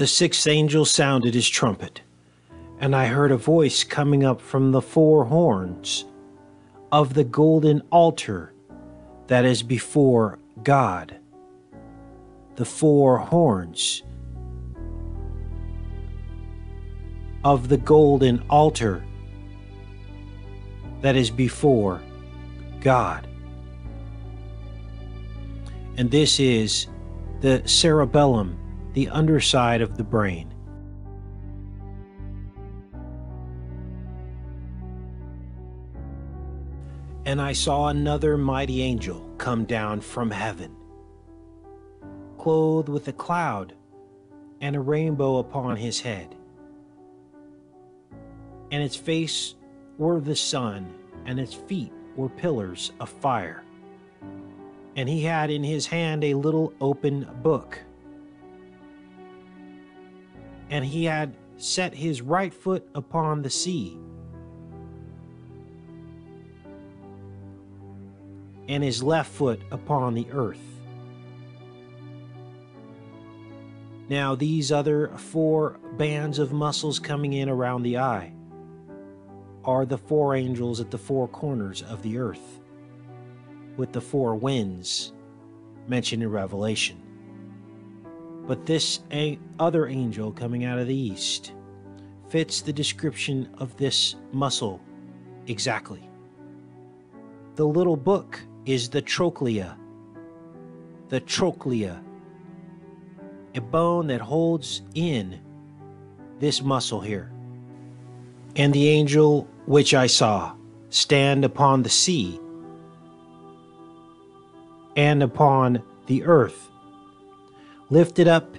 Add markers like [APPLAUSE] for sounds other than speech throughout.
the sixth angel sounded his trumpet, and I heard a voice coming up from the four horns of the golden altar that is before God. The four horns of the golden altar that is before God. And this is the cerebellum, the underside of the brain. And I saw another mighty angel come down from heaven, clothed with a cloud and a rainbow upon his head. And its face were the sun, and its feet were pillars of fire. And he had in his hand a little open book. And he had set his right foot upon the sea and his left foot upon the earth. Now, these other four bands of muscles coming in around the eye are the four angels at the four corners of the earth, with the four winds mentioned in Revelation. But this other angel coming out of the east fits the description of this muscle exactly. The little book is the trochlea. The trochlea, a bone that holds in this muscle here. And the angel which I saw stand upon the sea and upon the earth lifted up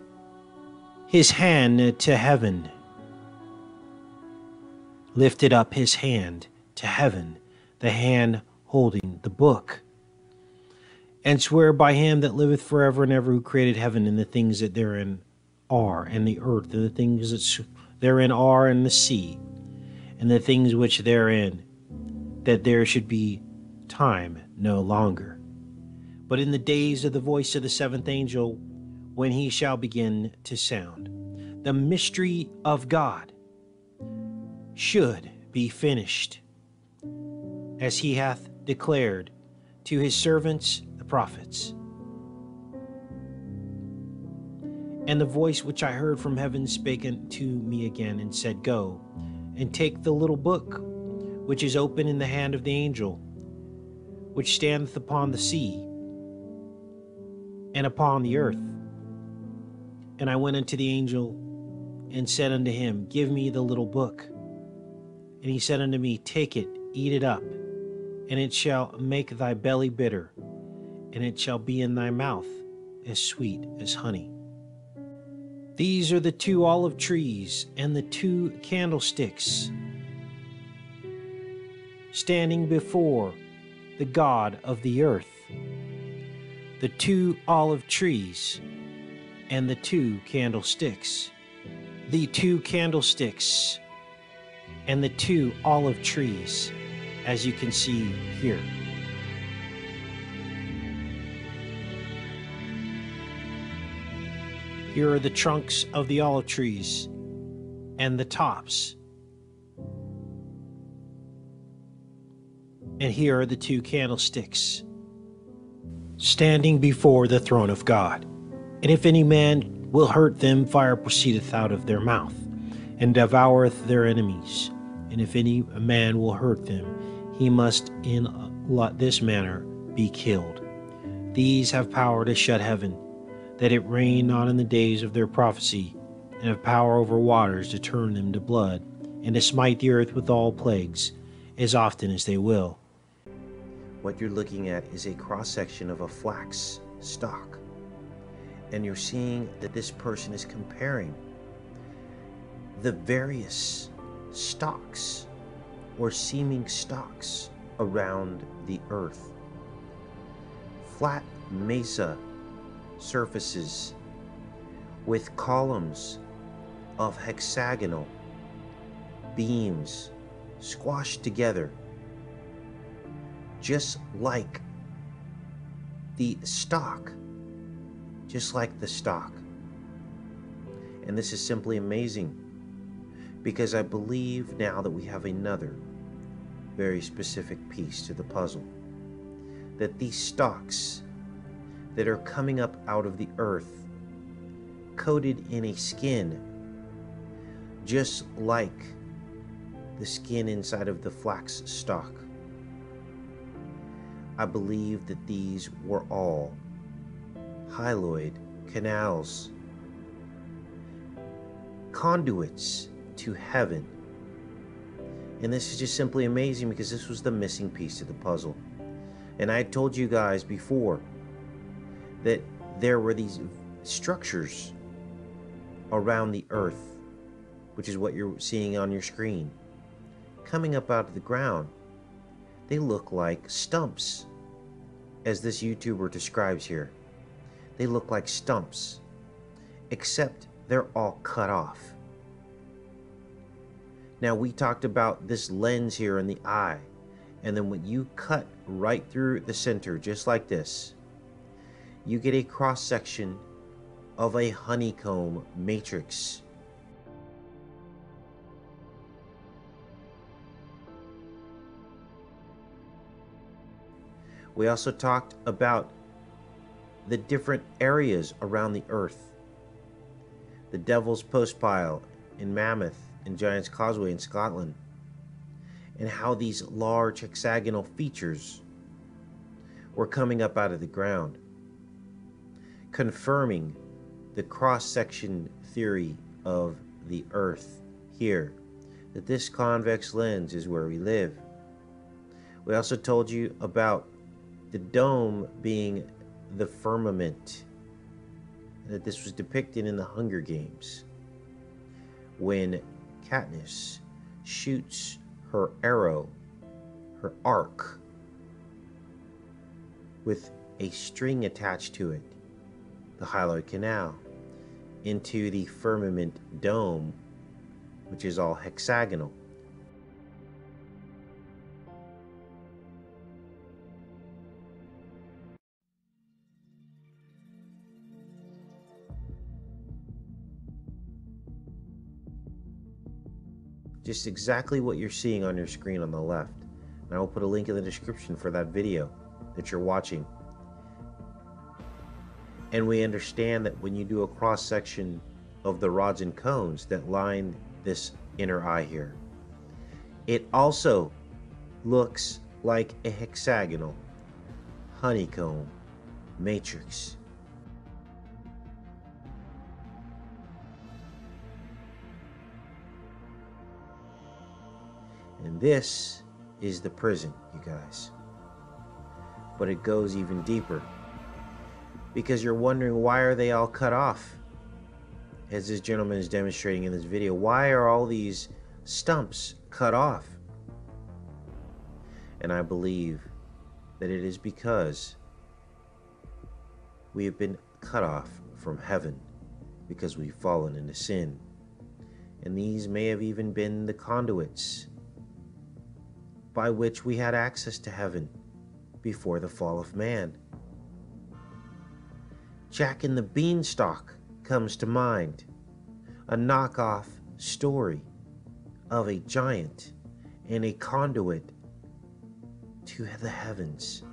his hand to heaven. Lifted up his hand to heaven, the hand holding the book and swear by him that liveth forever and ever, who created heaven and the things that therein are, and the earth and the things that therein are, and the sea, and the things which therein, that there should be time no longer. But in the days of the voice of the seventh angel, when he shall begin to sound, the mystery of God should be finished, as he hath declared to his servants the prophets. And the voice which I heard from heaven spake unto me again, and said, Go, and take the little book which is open in the hand of the angel, which standeth upon the sea and upon the earth. And I went unto the angel and said unto him, Give me the little book. And he said unto me, Take it, eat it up, and it shall make thy belly bitter and it shall be in thy mouth as sweet as honey. These are the two olive trees and the two candlesticks standing before the God of the earth. The two olive trees and the two candlesticks. The two candlesticks and the two olive trees, as you can see here. Here are the trunks of the olive trees and the tops. And here are the two candlesticks standing before the throne of God. And if any man will hurt them, fire proceedeth out of their mouth, and devoureth their enemies. And if any man will hurt them, he must in this manner be killed. These have power to shut heaven that it rain not in the days of their prophecy, and have power over waters to turn them to blood, and to smite the earth with all plagues, as often as they will. What you're looking at is a cross section of a flax stalk. And you're seeing that this person is comparing the various stocks or seeming stocks around the earth. Flat mesa surfaces with columns of hexagonal beams squashed together, just like the stalk, just like the stalk. And this is simply amazing because I believe now that we have another very specific piece to the puzzle. That these stalks that are coming up out of the earth, coated in a skin, just like the skin inside of the flax stalk. I believe that these were all hyaloid canals, conduits to heaven. And this is just simply amazing because this was the missing piece to the puzzle. And I told you guys before that there were these structures around the earth, which is what you're seeing on your screen, coming up out of the ground. They look like stumps, as this YouTuber describes here. They look like stumps, except they're all cut off. Now, we talked about this lens here in the eye, and then when you cut right through the center, just like this, you get a cross section of a honeycomb matrix. We also talked about the different areas around the earth. The Devil's Postpile in Mammoth and Giant's Causeway in Scotland, and how these large hexagonal features were coming up out of the ground, confirming the cross section theory of the earth here, that this convex lens is where we live. We also told you about the dome being the firmament, that this was depicted in the Hunger Games when Katniss shoots her arrow, her arc, with a string attached to it, the hyaloid canal, into the firmament dome, which is all hexagonal. Just exactly what you're seeing on your screen on the left. And I will put a link in the description for that video that you're watching. And we understand that when you do a cross section of the rods and cones that line this inner eye here, it also looks like a hexagonal honeycomb matrix. This is the prison, you guys. But it goes even deeper. Because you're wondering why are they all cut off? As this gentleman is demonstrating in this video, why are all these stumps cut off? And I believe that it is because we have been cut off from heaven because we've fallen into sin. And these may have even been the conduits by which we had access to heaven before the fall of man. Jack and the Beanstalk comes to mind, a knockoff story of a giant and a conduit to the heavens.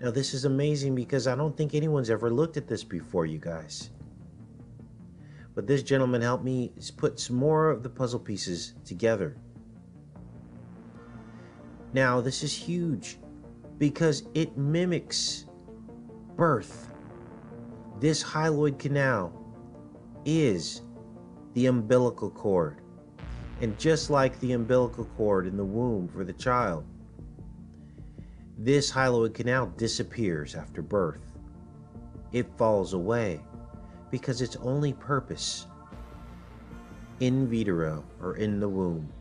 Now, this is amazing because I don't think anyone's ever looked at this before, you guys. But this gentleman helped me put some more of the puzzle pieces together. Now, this is huge because it mimics birth. This hyaloid canal is the umbilical cord. And just like the umbilical cord in the womb for the child, this hyaloid canal disappears after birth. It falls away because its only purpose in vitro or in the womb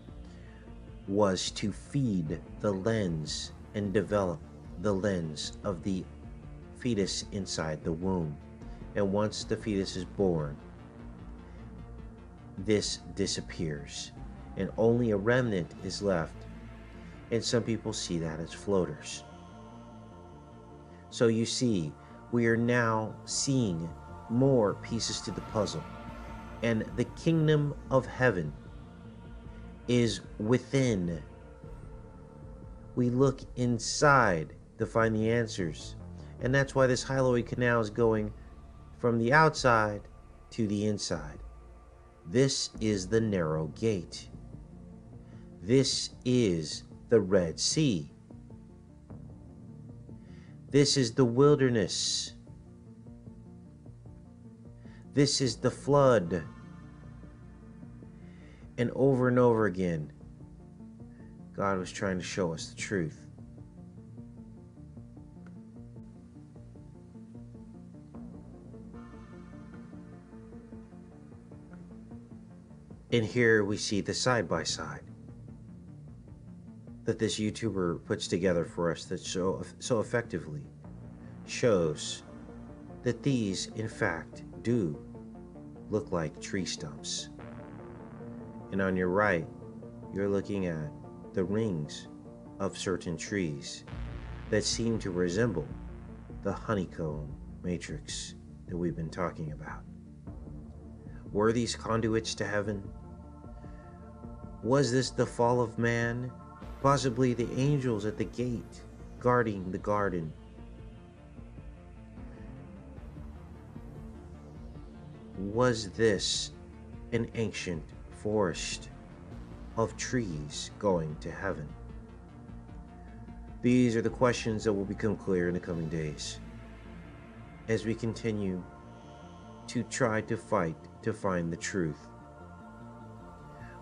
was to feed the lens and develop the lens of the fetus inside the womb. And once the fetus is born, this disappears and only a remnant is left. And some people see that as floaters. So you see, we are now seeing more pieces to the puzzle. and the kingdom of heaven is within. We look inside to find the answers. And that's why this hyaloid canal is going from the outside to the inside. This is the narrow gate. This is the Red Sea. This is the wilderness. This is the flood. And over and over again, God was trying to show us the truth. And here we see the side by side that this YouTuber puts together for us that so, so effectively shows that these, in fact, do look like tree stumps. And on your right, you're looking at the rings of certain trees that seem to resemble the honeycomb matrix that we've been talking about. Were these conduits to heaven? Was this the fall of man? Possibly the angels at the gate guarding the garden. Was this an ancient forest of trees going to heaven? These are the questions that will become clear in the coming days as we continue to try to fight to find the truth.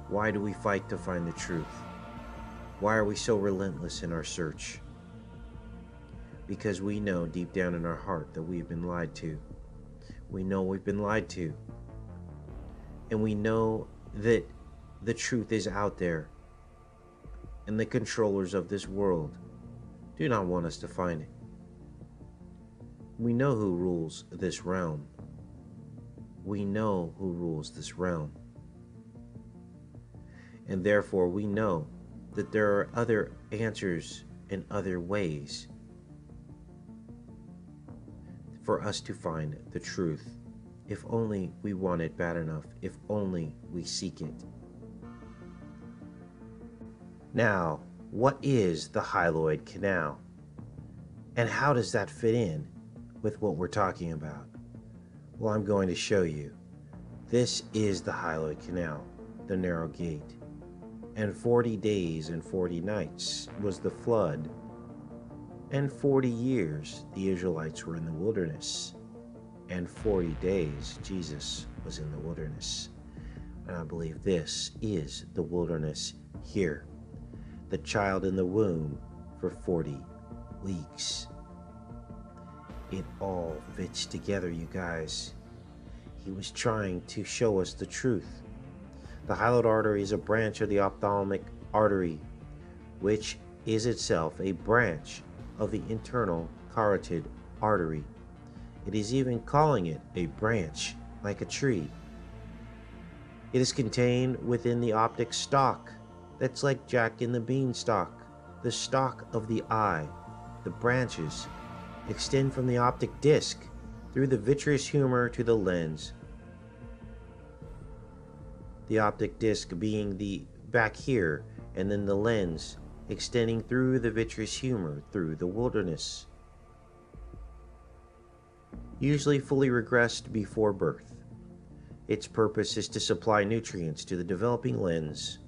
Why do we fight to find the truth? Why are we so relentless in our search? Because we know deep down in our heart that we have been lied to. We know we've been lied to. And we know that the truth is out there. And the controllers of this world do not want us to find it. We know who rules this realm. We know who rules this realm and therefore we know that there are other answers and other ways for us to find the truth. If only we want it bad enough, if only we seek it. Now, what is the hyaloid canal? And how does that fit in with what we're talking about? Well, I'm going to show you. This is the hyaloid canal, the narrow gate and forty days and forty nights was the flood, and forty years the Israelites were in the wilderness, and forty days Jesus was in the wilderness. And I believe this is the wilderness here. The child in the womb for 40 weeks. It all fits together, you guys. He was trying to show us the truth. The hyaloid artery is a branch of the ophthalmic artery, which is itself a branch of the internal carotid artery. It is even calling it a branch, like a tree. It is contained within the optic stalk, that's like Jack in the beanstalk, the stalk of the eye. The branches extend from the optic disc through the vitreous humor to the lens, the optic disc being the back here, and then the lens extending through the vitreous humor through the wilderness. Usually fully regressed before birth. Its purpose is to supply nutrients to the developing lens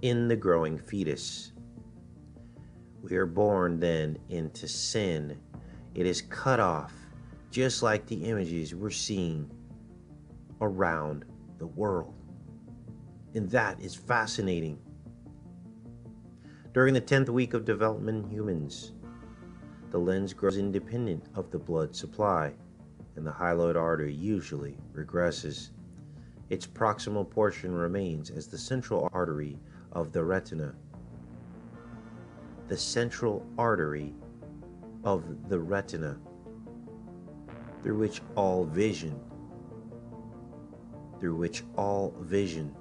in the growing fetus. We are born then into sin. It is cut off, just like the images we're seeing around the world. And that is fascinating. During the 10th week of development in humans, the lens grows independent of the blood supply, and the hyaloid artery usually regresses. Its proximal portion remains as the central artery of the retina. The central artery of the retina, through which all vision, through which all vision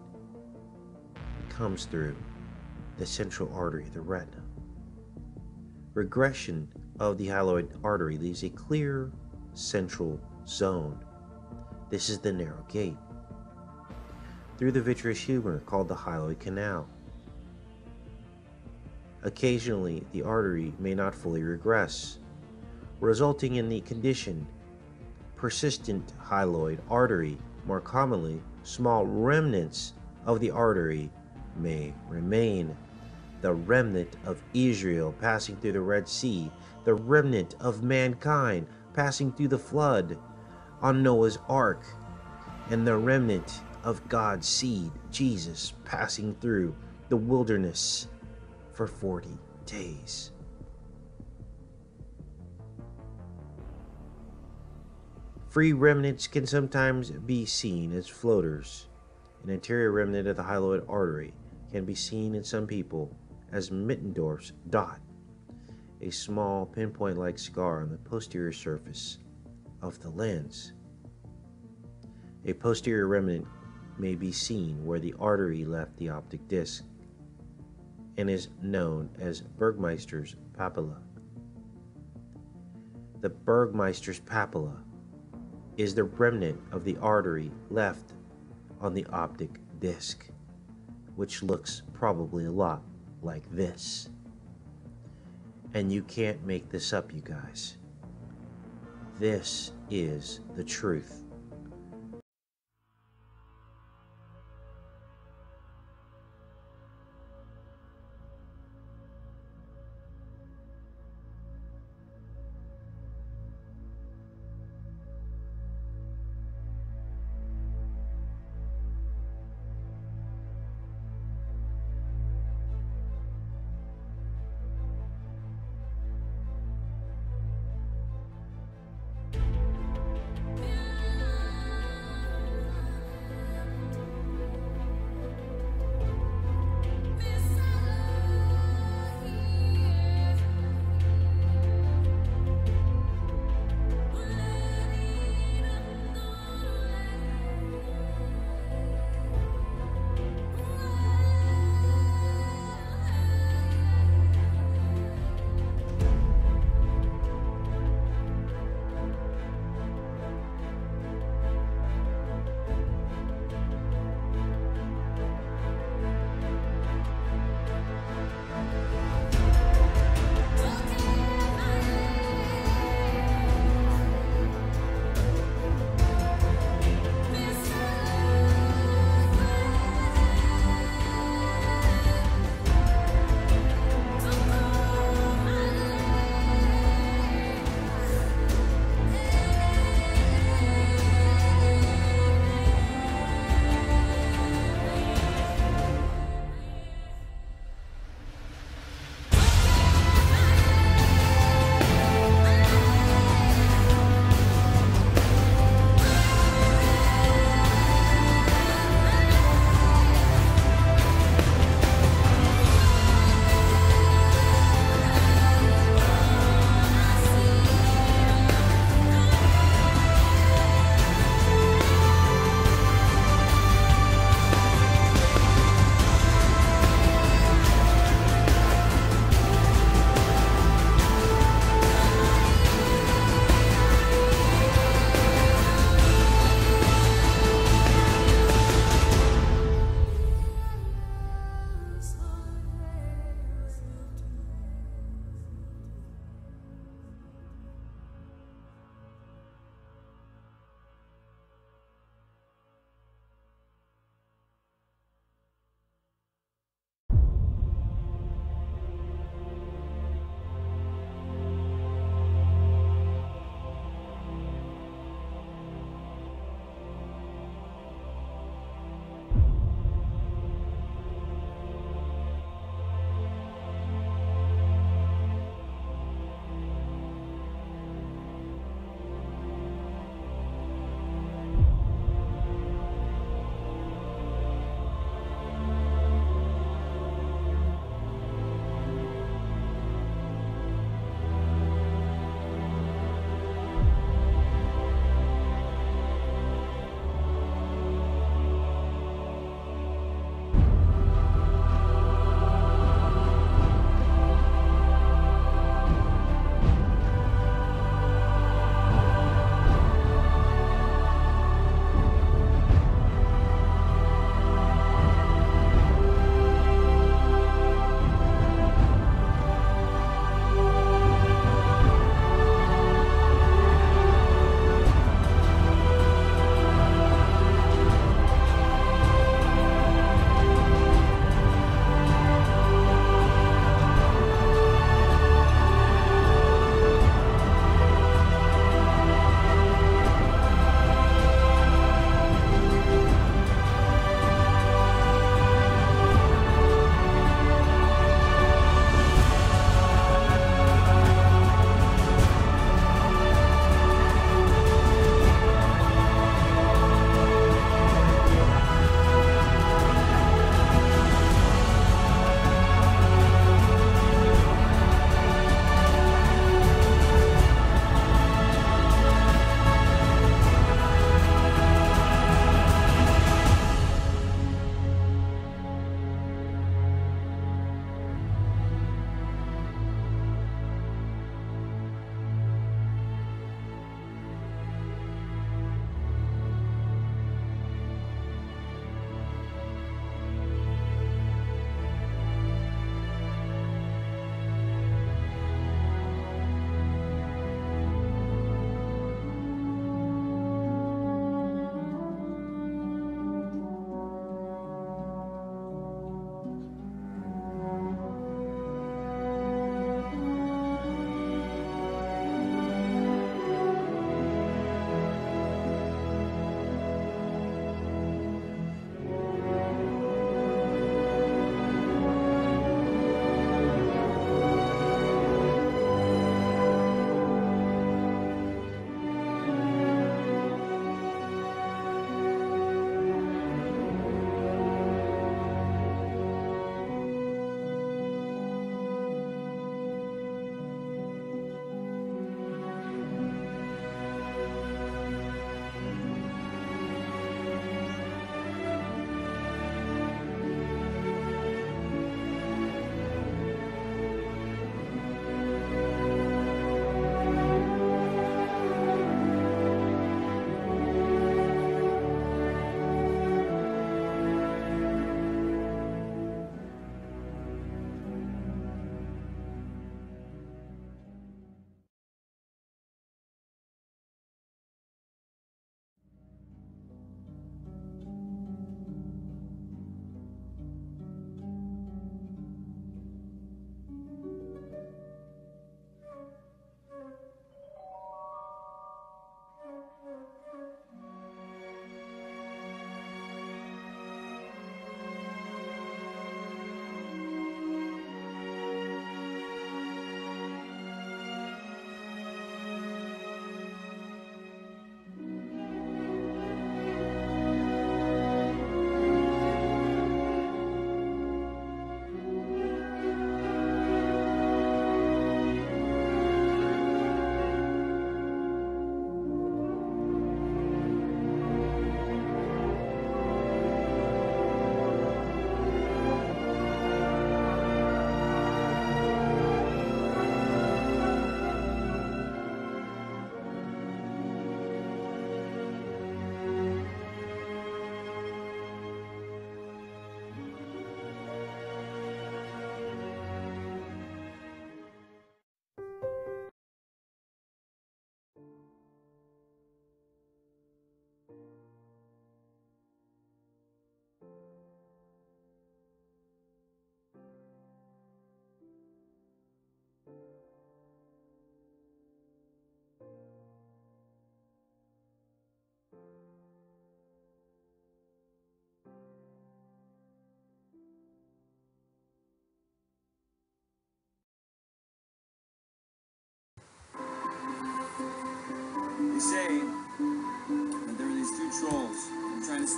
comes through the central artery, the retina. Regression of the hyaloid artery leaves a clear central zone. This is the narrow gate. through the vitreous humor called the hyaloid canal. Occasionally, the artery may not fully regress, resulting in the condition persistent hyaloid artery. More commonly, small remnants of the artery may remain. The remnant of Israel passing through the Red Sea, the remnant of mankind passing through the flood on Noah's ark, and the remnant of God's seed, Jesus, passing through the wilderness for 40 days. Free remnants can sometimes be seen as floaters. An anterior remnant of the hyaloid artery can be seen in some people as Mittendorf's dot, a small pinpoint like scar on the posterior surface of the lens. A posterior remnant may be seen where the artery left the optic disc and is known as Bergmeister's papilla. The Bergmeister's papilla is the remnant of the artery left on the optic disc, which looks probably a lot like this. And you can't make this up, you guys. This is the truth.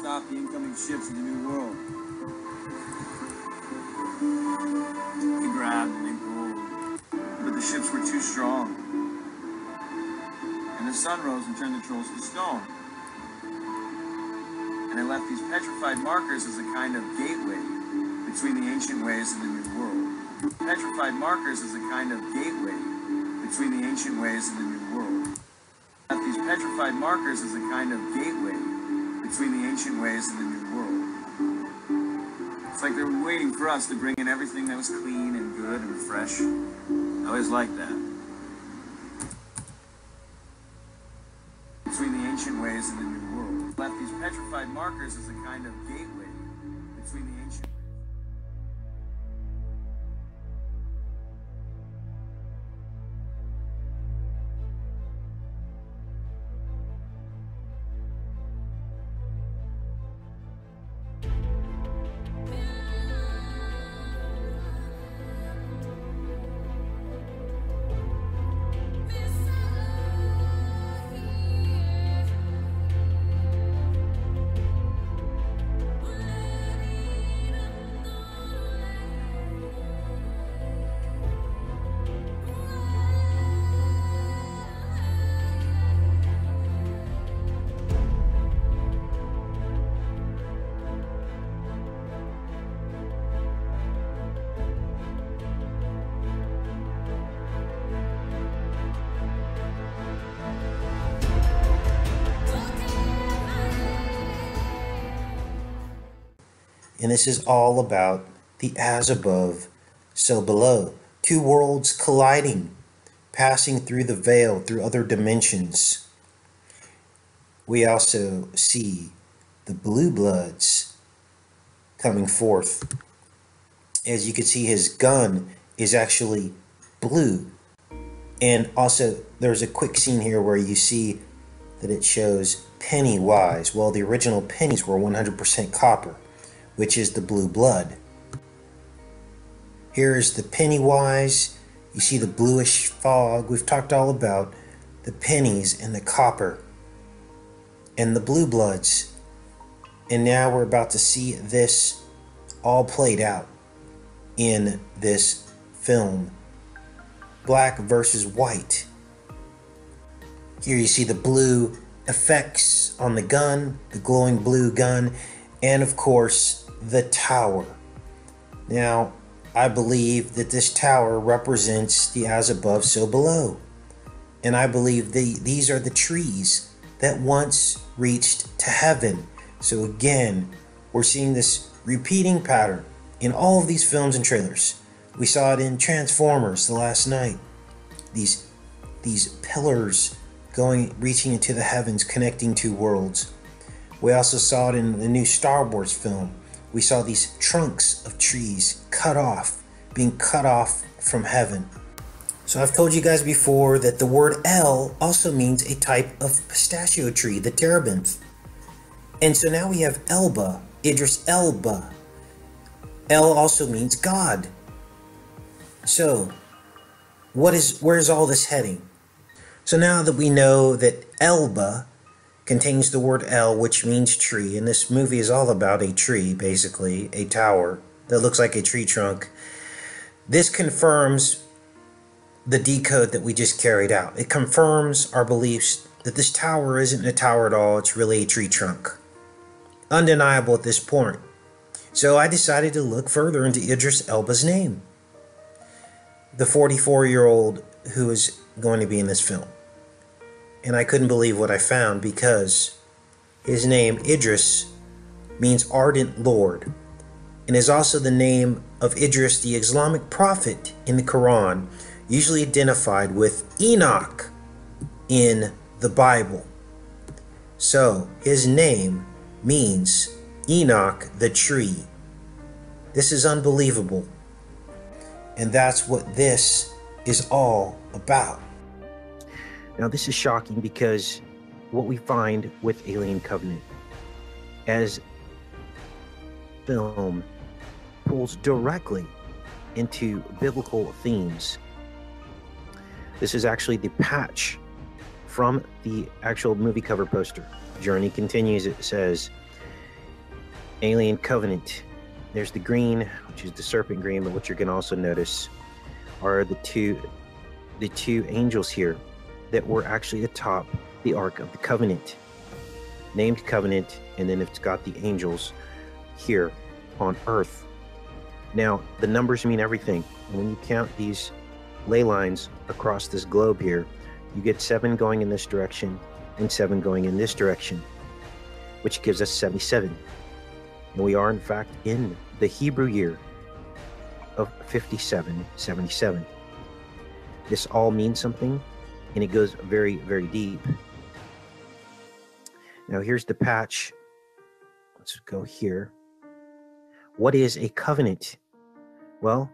Stop the incoming ships of the New World. They grabbed and they pulled, but the ships were too strong. And the sun rose and turned the trolls to stone. And it left these petrified markers as a kind of gateway between the ancient ways and the New World. Petrified markers as a kind of gateway between the ancient ways and the New World. Left these petrified markers as a kind of gateway between the ancient ways and the New World. It's like they were waiting for us to bring in everything that was clean and good and fresh. I always liked that. Between the ancient ways and the New World. Left these petrified markers as a kind of gateway between the ancient this is all about the as above, so below. Two worlds colliding, passing through the veil, through other dimensions. We also see the blue bloods coming forth. As you can see, his gun is actually blue. And also, there's a quick scene here where you see that it shows Pennywise. Well, the original pennies were 100% copper which is the blue blood. Here is the Pennywise. You see the bluish fog. We've talked all about the pennies and the copper and the blue bloods. And now we're about to see this all played out in this film. Black versus white. Here you see the blue effects on the gun, the glowing blue gun, and of course the tower. Now, I believe that this tower represents the as above, so below. And I believe the, these are the trees that once reached to heaven. So again, we're seeing this repeating pattern in all of these films and trailers. We saw it in Transformers the last Knight. These these pillars going reaching into the heavens connecting two worlds. We also saw it in the new Star Wars film we saw these trunks of trees cut off, being cut off from heaven. So I've told you guys before that the word El also means a type of pistachio tree, the terebinth. And so now we have Elba, Idris Elba. El also means God. So, what is where's all this heading? So now that we know that Elba contains the word El, which means tree. And this movie is all about a tree, basically, a tower that looks like a tree trunk. This confirms the decode that we just carried out. It confirms our beliefs that this tower isn't a tower at all, it's really a tree trunk. Undeniable at this point. So I decided to look further into Idris Elba's name, the 44 year old who is going to be in this film and I couldn't believe what I found because his name, Idris, means ardent Lord, and is also the name of Idris, the Islamic prophet in the Quran, usually identified with Enoch in the Bible. So his name means Enoch the tree. This is unbelievable. And that's what this is all about. Now, this is shocking because what we find with Alien Covenant as film pulls directly into biblical themes. This is actually the patch from the actual movie cover poster. Journey continues, it says, Alien Covenant. There's the green, which is the serpent green, but what you're going to also notice are the two the two angels here that were actually atop the Ark of the Covenant. Named Covenant, and then it's got the angels here on Earth. Now, the numbers mean everything. When you count these ley lines across this globe here, you get seven going in this direction and seven going in this direction, which gives us 77. And we are, in fact, in the Hebrew year of 5777. This all means something, and it goes very, very deep. Now, here's the patch. Let's go here. What is a covenant? Well,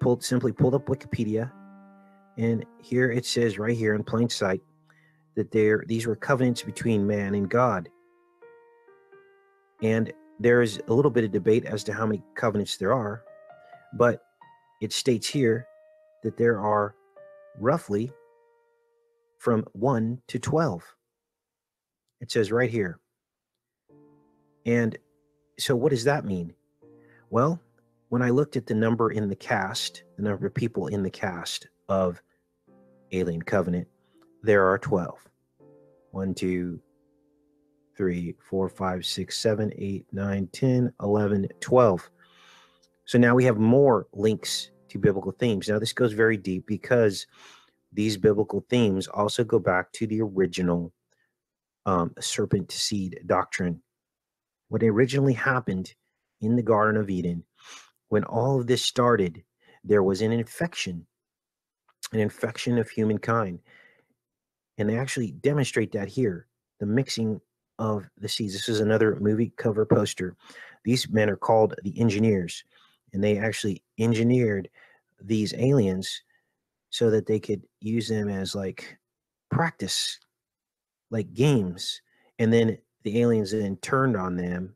pulled simply pulled up Wikipedia, and here it says right here in plain sight that there these were covenants between man and God. And there is a little bit of debate as to how many covenants there are, but it states here that there are roughly from 1 to 12. It says right here. And so, what does that mean? Well, when I looked at the number in the cast, the number of people in the cast of Alien Covenant, there are 12. 1, 2, 3, 4, 5, 6, 7, 8, 9, 10, 11, 12. So now we have more links to biblical themes. Now, this goes very deep because these biblical themes also go back to the original um, serpent seed doctrine. What originally happened in the Garden of Eden, when all of this started, there was an infection, an infection of humankind. And they actually demonstrate that here the mixing of the seeds. This is another movie cover poster. These men are called the engineers, and they actually engineered these aliens so that they could use them as like practice, like games. And then the aliens then turned on them,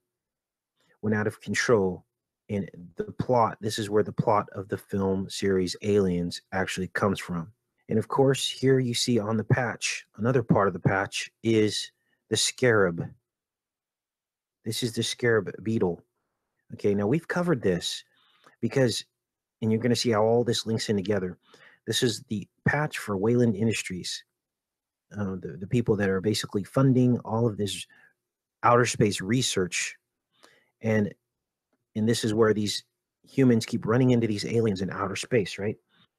went out of control. And the plot, this is where the plot of the film series Aliens actually comes from. And of course, here you see on the patch, another part of the patch is the scarab. This is the scarab beetle. Okay, now we've covered this because, and you're going to see how all this links in together. This is the patch for Weyland Industries, uh, the, the people that are basically funding all of this outer space research. And and this is where these humans keep running into these aliens in outer space, right?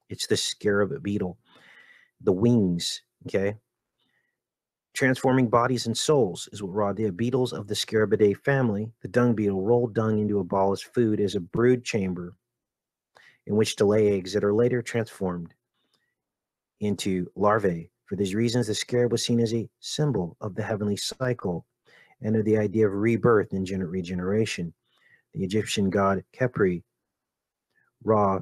It's the scarab beetle, the wings, okay? Transforming bodies and souls is what Ra did. Beetles of the Scarabaeidae family, the dung beetle, roll dung into a ball as food as a brood chamber in which to lay eggs that are later transformed into larvae. For these reasons, the scarab was seen as a symbol of the heavenly cycle and of the idea of rebirth and regeneration. The Egyptian god Khepri, Ra,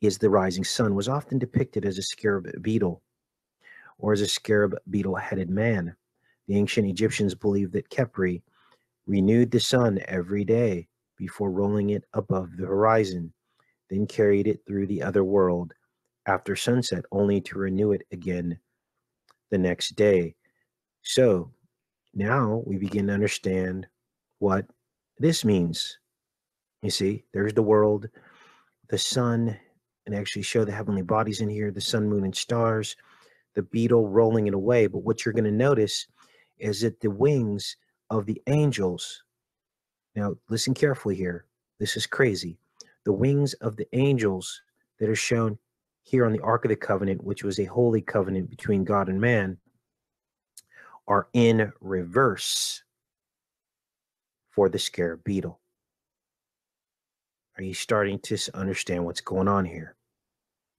is the rising sun, was often depicted as a scarab beetle or as a scarab beetle headed man. The ancient Egyptians believed that Khepri renewed the sun every day before rolling it above the horizon then carried it through the other world after sunset, only to renew it again the next day. So now we begin to understand what this means. You see, there's the world, the sun, and actually show the heavenly bodies in here the sun, moon, and stars, the beetle rolling it away. But what you're going to notice is that the wings of the angels. Now, listen carefully here. This is crazy the wings of the angels that are shown here on the Ark of the Covenant, which was a holy covenant between God and man, are in reverse for the scarab beetle. Are you starting to understand what's going on here?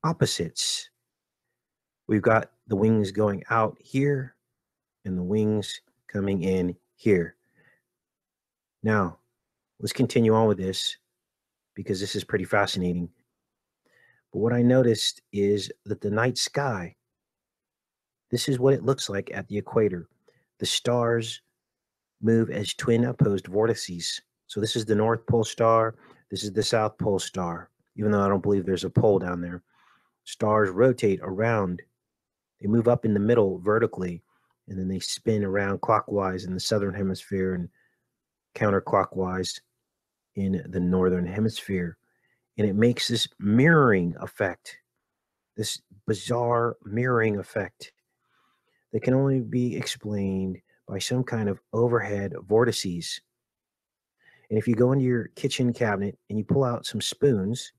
Opposites. We've got the wings going out here and the wings coming in here. Now, let's continue on with this because this is pretty fascinating. But what I noticed is that the night sky, this is what it looks like at the equator. The stars move as twin opposed vortices. So this is the North Pole star. This is the South Pole star, even though I don't believe there's a pole down there. Stars rotate around. They move up in the middle vertically, and then they spin around clockwise in the southern hemisphere and counterclockwise in the northern hemisphere. And it makes this mirroring effect, this bizarre mirroring effect that can only be explained by some kind of overhead vortices. And if you go into your kitchen cabinet and you pull out some spoons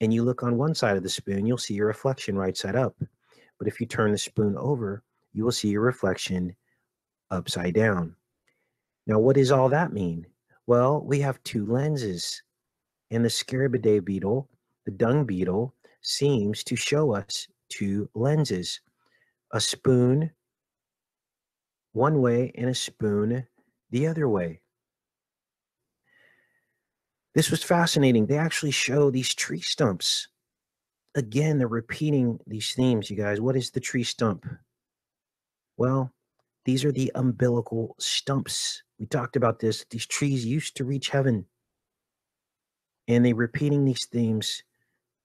and you look on one side of the spoon, you'll see your reflection right side up. But if you turn the spoon over, you will see your reflection upside down. Now, what does all that mean? Well, we have two lenses, and the Scarabaei beetle, the dung beetle, seems to show us two lenses a spoon one way and a spoon the other way. This was fascinating. They actually show these tree stumps. Again, they're repeating these themes, you guys. What is the tree stump? Well, these are the umbilical stumps. We talked about this. These trees used to reach heaven. And they repeating these themes.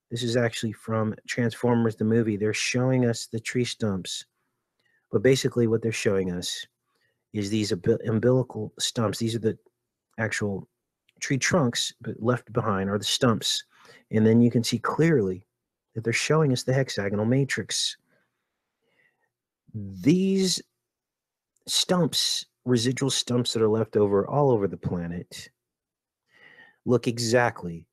This is actually from Transformers the movie. They're showing us the tree stumps. But basically, what they're showing us is these umbilical stumps. These are the actual tree trunks, but left behind are the stumps. And then you can see clearly that they're showing us the hexagonal matrix. These stumps, residual stumps that are left over all over the planet, look exactly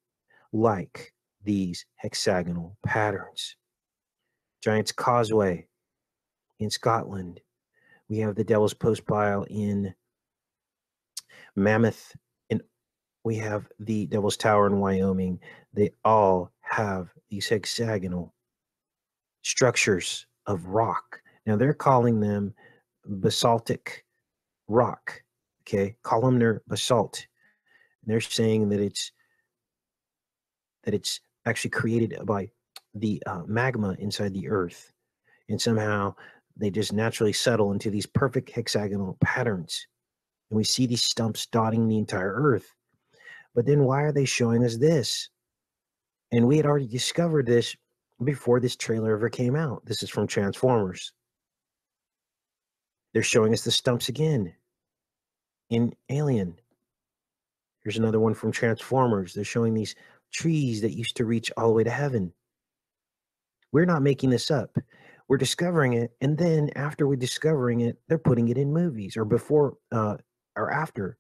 like these hexagonal patterns. Giant's Causeway in Scotland. We have the Devil's Postpile in Mammoth, and we have the Devil's Tower in Wyoming. They all have these hexagonal structures of rock. Now they're calling them basaltic rock, okay, columnar basalt. And they're saying that it's that it's actually created by the uh, magma inside the earth, and somehow they just naturally settle into these perfect hexagonal patterns. And we see these stumps dotting the entire earth. But then why are they showing us this? And we had already discovered this before this trailer ever came out. This is from Transformers. They're showing us the stumps again in Alien. Here's another one from Transformers. They're showing these trees that used to reach all the way to heaven. We're not making this up we're discovering it and then after we're discovering it they're putting it in movies or before uh, or after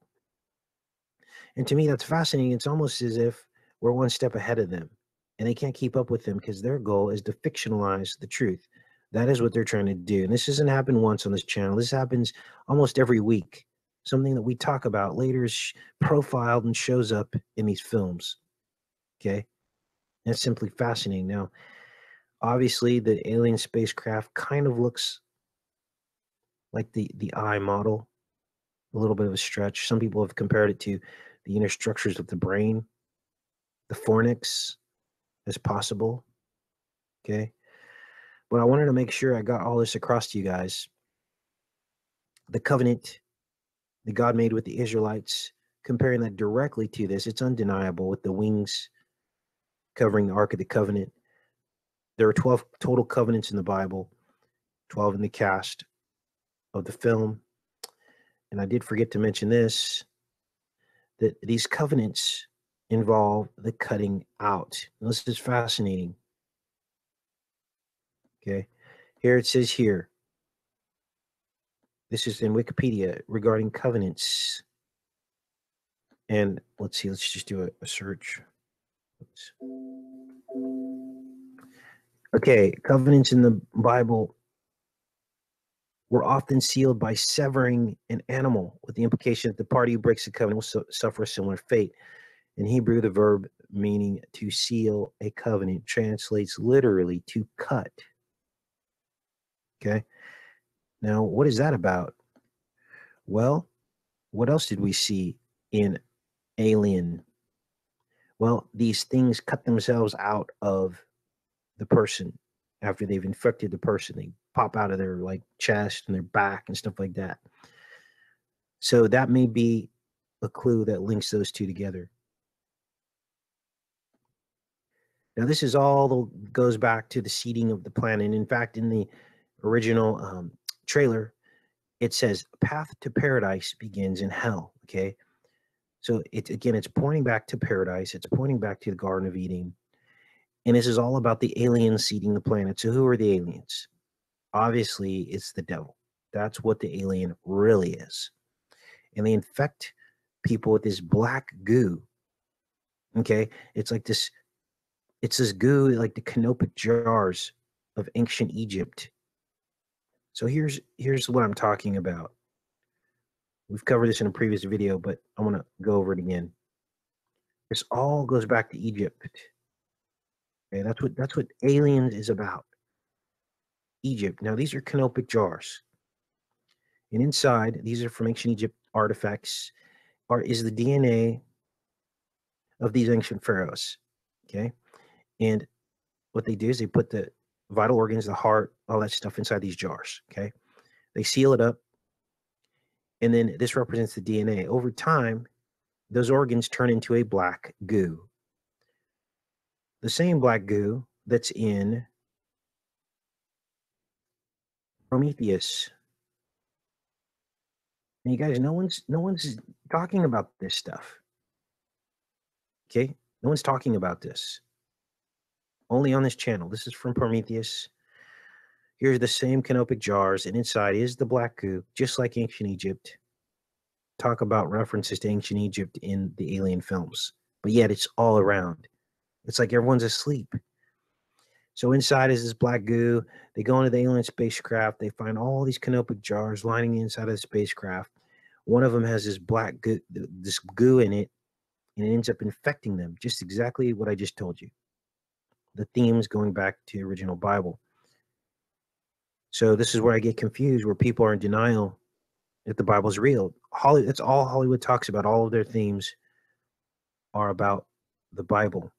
and to me that's fascinating it's almost as if we're one step ahead of them and they can't keep up with them because their goal is to fictionalize the truth that is what they're trying to do and this doesn't happen once on this channel this happens almost every week something that we talk about later is profiled and shows up in these films okay? That's simply fascinating. Now obviously the alien spacecraft kind of looks like the the eye model a little bit of a stretch. Some people have compared it to the inner structures of the brain the fornix as possible okay but i wanted to make sure i got all this across to you guys the covenant that god made with the israelites comparing that directly to this it's undeniable with the wings covering the ark of the covenant there are 12 total covenants in the Bible, 12 in the cast of the film. And I did forget to mention this that these covenants involve the cutting out. This is fascinating. Okay. Here it says here. This is in Wikipedia regarding covenants. And let's see, let's just do a, a search. Oops. Okay, covenants in the Bible were often sealed by severing an animal, with the implication that the party who breaks the covenant will su- suffer a similar fate. In Hebrew, the verb meaning to seal a covenant translates literally to cut. Okay, now what is that about? Well, what else did we see in Alien? Well, these things cut themselves out of the person after they've infected the person. They pop out of their like chest and their back and stuff like that. So that may be a clue that links those two together. Now, this is all goes back to the seeding of the planet. In fact, in the original um, trailer, it says path to paradise begins in hell. Okay. So it's again, it's pointing back to paradise. It's pointing back to the Garden of Eden. And this is all about the aliens seeding the planet. So who are the aliens? Obviously, it's the devil. That's what the alien really is. And they infect people with this black goo. Okay. It's like this, it's this goo, like the canopic jars of ancient Egypt. So here's here's what I'm talking about. We've covered this in a previous video, but I want to go over it again. This all goes back to Egypt. Okay, that's what that's what aliens is about. Egypt. Now these are canopic jars. And inside, these are from ancient Egypt artifacts, are is the DNA of these ancient pharaohs. Okay. And what they do is they put the vital organs, the heart, all that stuff inside these jars. Okay. They seal it up. And then this represents the DNA. Over time, those organs turn into a black goo. The same black goo that's in Prometheus. And you guys, no one's no one's talking about this stuff. Okay? No one's talking about this only on this channel. This is from Prometheus. Here's the same canopic jars, and inside is the black goo, just like ancient Egypt. Talk about references to ancient Egypt in the alien films, but yet it's all around. It's like everyone's asleep. So inside is this black goo. They go into the alien spacecraft. They find all these canopic jars lining the inside of the spacecraft. One of them has this black goo, this goo in it, and it ends up infecting them. Just exactly what I just told you the themes going back to the original Bible. So this is where I get confused, where people are in denial that the Bible is real. Hollywood, that's all Hollywood talks about. All of their themes are about the Bible.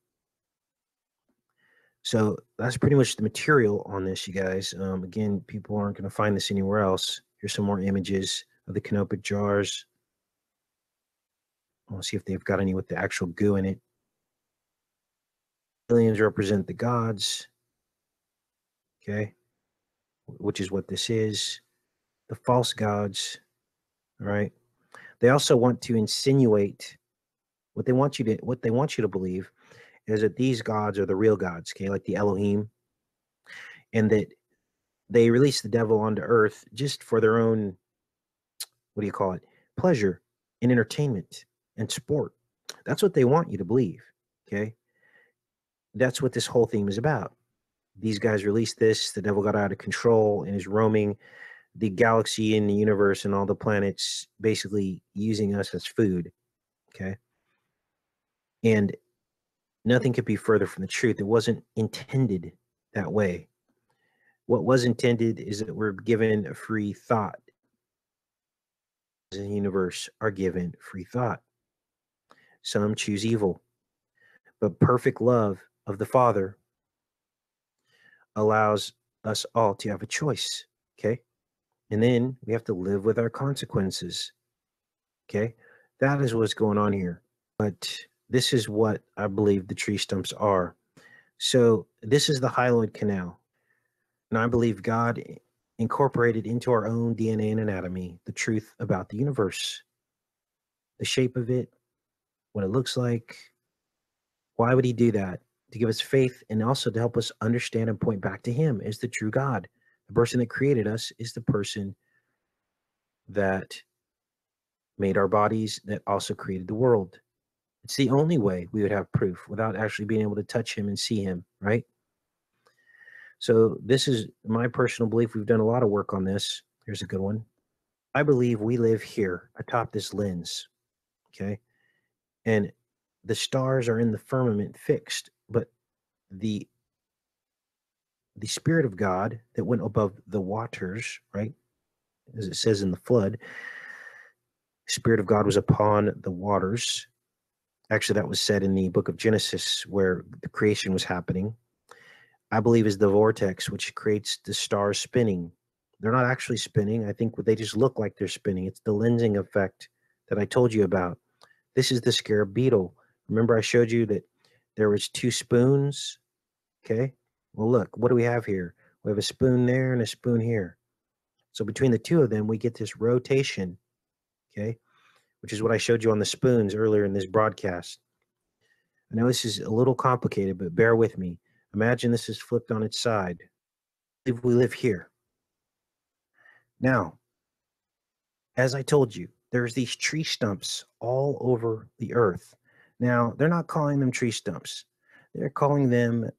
So that's pretty much the material on this, you guys. Um, again, people aren't going to find this anywhere else. Here's some more images of the canopic jars. I'll see if they've got any with the actual goo in it. Aliens represent the gods. Okay. Which is what this is. The false gods. Right. They also want to insinuate what they want you to what they want you to believe is that these gods are the real gods, okay, like the Elohim, and that they release the devil onto earth just for their own what do you call it? Pleasure and entertainment and sport. That's what they want you to believe. Okay that's what this whole theme is about. These guys released this, the devil got out of control and is roaming the galaxy and the universe and all the planets, basically using us as food. Okay. And nothing could be further from the truth. It wasn't intended that way. What was intended is that we're given a free thought. The universe are given free thought. Some choose evil, but perfect love of the Father allows us all to have a choice. Okay. And then we have to live with our consequences. Okay. That is what's going on here. But this is what I believe the tree stumps are. So this is the hyaloid canal. And I believe God incorporated into our own DNA and anatomy the truth about the universe, the shape of it, what it looks like. Why would he do that? To give us faith and also to help us understand and point back to him as the true God. The person that created us is the person that made our bodies, that also created the world. It's the only way we would have proof without actually being able to touch him and see him, right? So, this is my personal belief. We've done a lot of work on this. Here's a good one. I believe we live here atop this lens, okay? And the stars are in the firmament fixed but the the spirit of god that went above the waters right as it says in the flood spirit of god was upon the waters. Actually that was said in the book of genesis where the creation was happening. I believe is the vortex which creates the stars spinning. They're not actually spinning. I think they just look like they're spinning. It's the lensing effect that i told you about. This is the scarab beetle. Remember i showed you that there was two spoons. Okay. Well, look, what do we have here? We have a spoon there and a spoon here. So between the two of them, we get this rotation, okay, which is what I showed you on the spoons earlier in this broadcast. I know this is a little complicated, but bear with me. Imagine this is flipped on its side. If we live here. Now, as I told you, there's these tree stumps all over the earth. Now, they're not calling them tree stumps. They're calling them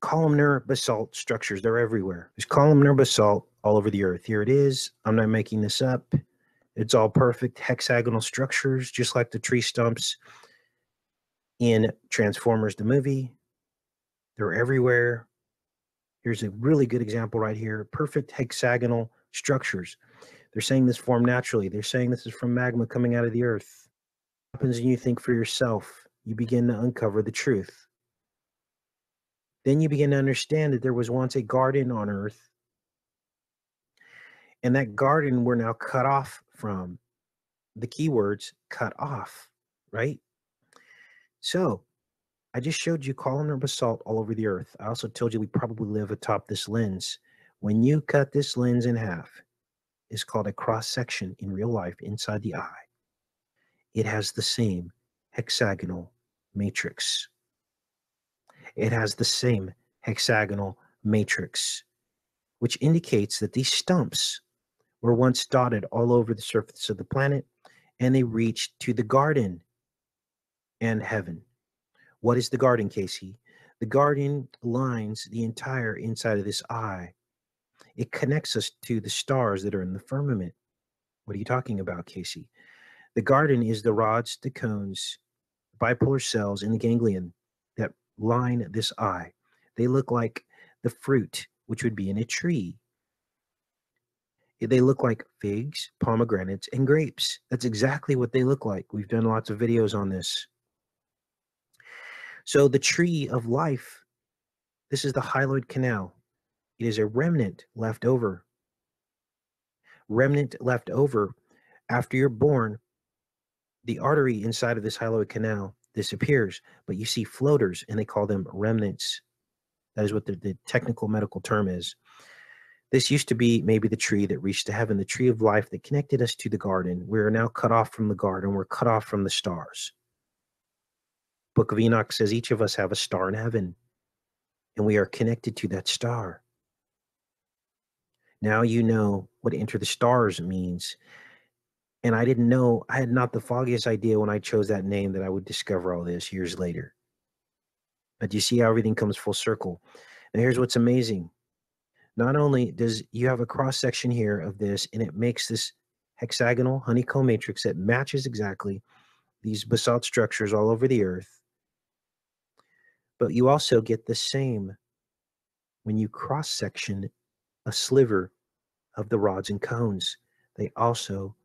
columnar basalt structures. They're everywhere. There's columnar basalt all over the earth. Here it is. I'm not making this up. It's all perfect hexagonal structures, just like the tree stumps in Transformers the movie. They're everywhere. Here's a really good example right here. Perfect hexagonal structures. They're saying this formed naturally. They're saying this is from magma coming out of the earth. What happens when you think for yourself? You begin to uncover the truth. Then you begin to understand that there was once a garden on earth. And that garden we're now cut off from. The keywords cut off, right? So I just showed you columnar basalt all over the earth. I also told you we probably live atop this lens. When you cut this lens in half, it's called a cross section in real life inside the eye. It has the same hexagonal matrix. It has the same hexagonal matrix, which indicates that these stumps were once dotted all over the surface of the planet and they reached to the garden and heaven. What is the garden, Casey? The garden lines the entire inside of this eye. It connects us to the stars that are in the firmament. What are you talking about, Casey? The garden is the rods, the cones, bipolar cells in the ganglion that line this eye. They look like the fruit, which would be in a tree. They look like figs, pomegranates, and grapes. That's exactly what they look like. We've done lots of videos on this. So the tree of life, this is the hyaloid canal. It is a remnant left over. Remnant left over after you're born. The artery inside of this hyaloid canal disappears, but you see floaters and they call them remnants. That is what the, the technical medical term is. This used to be maybe the tree that reached to heaven, the tree of life that connected us to the garden. We are now cut off from the garden. We're cut off from the stars. Book of Enoch says each of us have a star in heaven, and we are connected to that star. Now you know what enter the stars means. And I didn't know, I had not the foggiest idea when I chose that name that I would discover all this years later. But you see how everything comes full circle. And here's what's amazing. Not only does you have a cross section here of this, and it makes this hexagonal honeycomb matrix that matches exactly these basalt structures all over the earth, but you also get the same when you cross section a sliver of the rods and cones. They also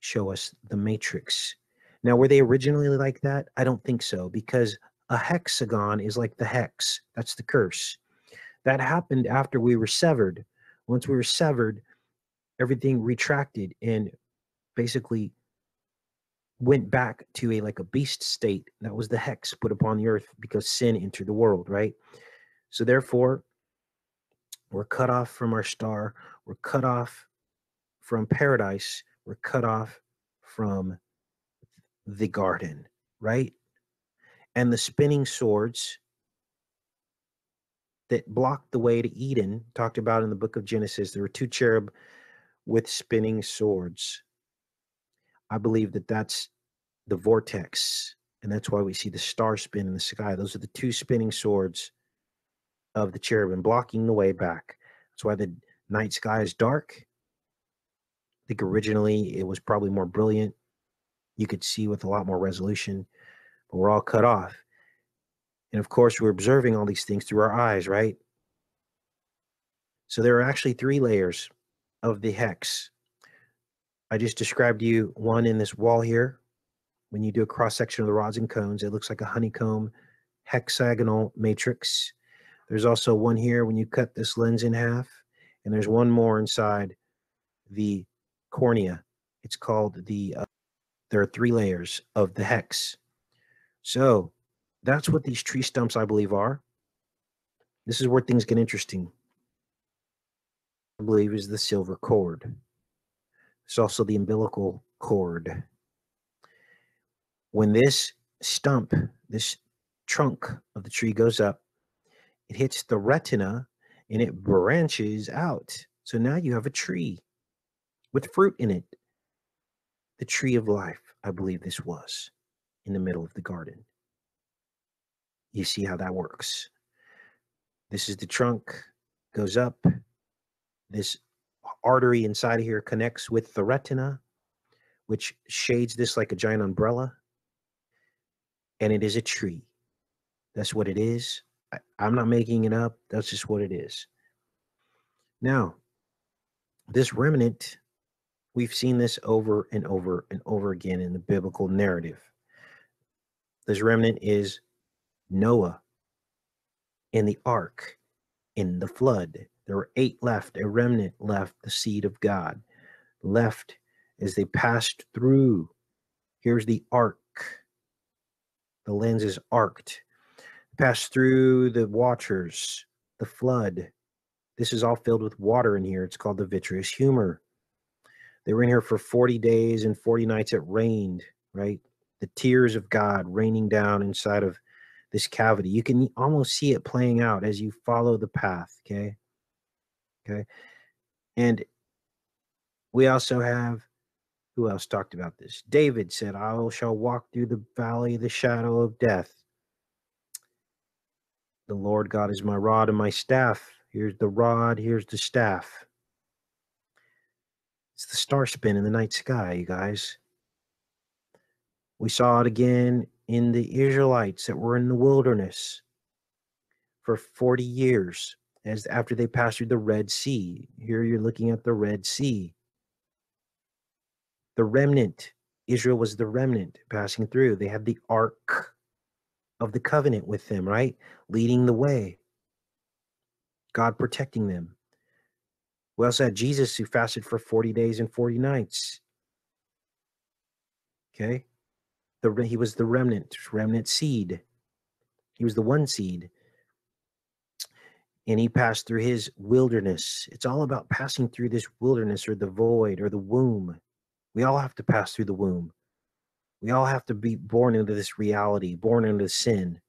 show us the matrix. Now, were they originally like that? I don't think so, because a hexagon is like the hex. That's the curse. That happened after we were severed. Once we were severed, everything retracted and basically went back to a like a beast state. That was the hex put upon the earth because sin entered the world, right? So therefore, we're cut off from our star. We're cut off from paradise. We're cut off from the garden, right? And the spinning swords that blocked the way to Eden, talked about in the book of Genesis. There were two cherub with spinning swords. I believe that that's the vortex, and that's why we see the star spin in the sky. Those are the two spinning swords of the cherubim blocking the way back. That's why the night sky is dark. I think originally it was probably more brilliant. You could see with a lot more resolution, but we're all cut off. And of course, we're observing all these things through our eyes, right? So there are actually three layers of the hex I just described to you one in this wall here. When you do a cross section of the rods and cones, it looks like a honeycomb hexagonal matrix. There's also one here when you cut this lens in half, and there's one more inside the cornea. It's called the, uh, there are three layers of the hex. So that's what these tree stumps, I believe, are. This is where things get interesting. I believe, is the silver cord. It's also the umbilical cord. When this stump, this trunk of the tree goes up, it hits the retina and it branches out. So now you have a tree with fruit in it. The tree of life, I believe this was in the middle of the garden. You see how that works. This is the trunk, goes up. This artery inside of here connects with the retina, which shades this like a giant umbrella. And it is a tree. That's what it is. I, I'm not making it up. That's just what it is. Now, this remnant, we've seen this over and over and over again in the biblical narrative. This remnant is Noah in the ark, in the flood. There were eight left, a remnant left, the seed of God left as they passed through. Here's the ark. The lens is arced. Passed through the watchers, the flood. This is all filled with water in here. It's called the vitreous humor. They were in here for 40 days and 40 nights. It rained, right? The tears of God raining down inside of this cavity. You can almost see it playing out as you follow the path. Okay. Okay. And we also have who else talked about this? David said, I shall walk through the valley of the shadow of death. The Lord God is my rod and my staff. Here's the rod, here's the staff. It's the star spin in the night sky, you guys. We saw it again in the Israelites that were in the wilderness for 40 years as after they passed through the Red Sea. Here you're looking at the Red Sea. The remnant, Israel was the remnant passing through. They had the ark of the covenant with them, right? Leading the way. God protecting them. We also had Jesus who fasted for 40 days and 40 nights. Okay? The he was the remnant, remnant seed. He was the one seed and he passed through his wilderness. It's all about passing through this wilderness or the void or the womb. We all have to pass through the womb. We all have to be born into this reality, born into sin.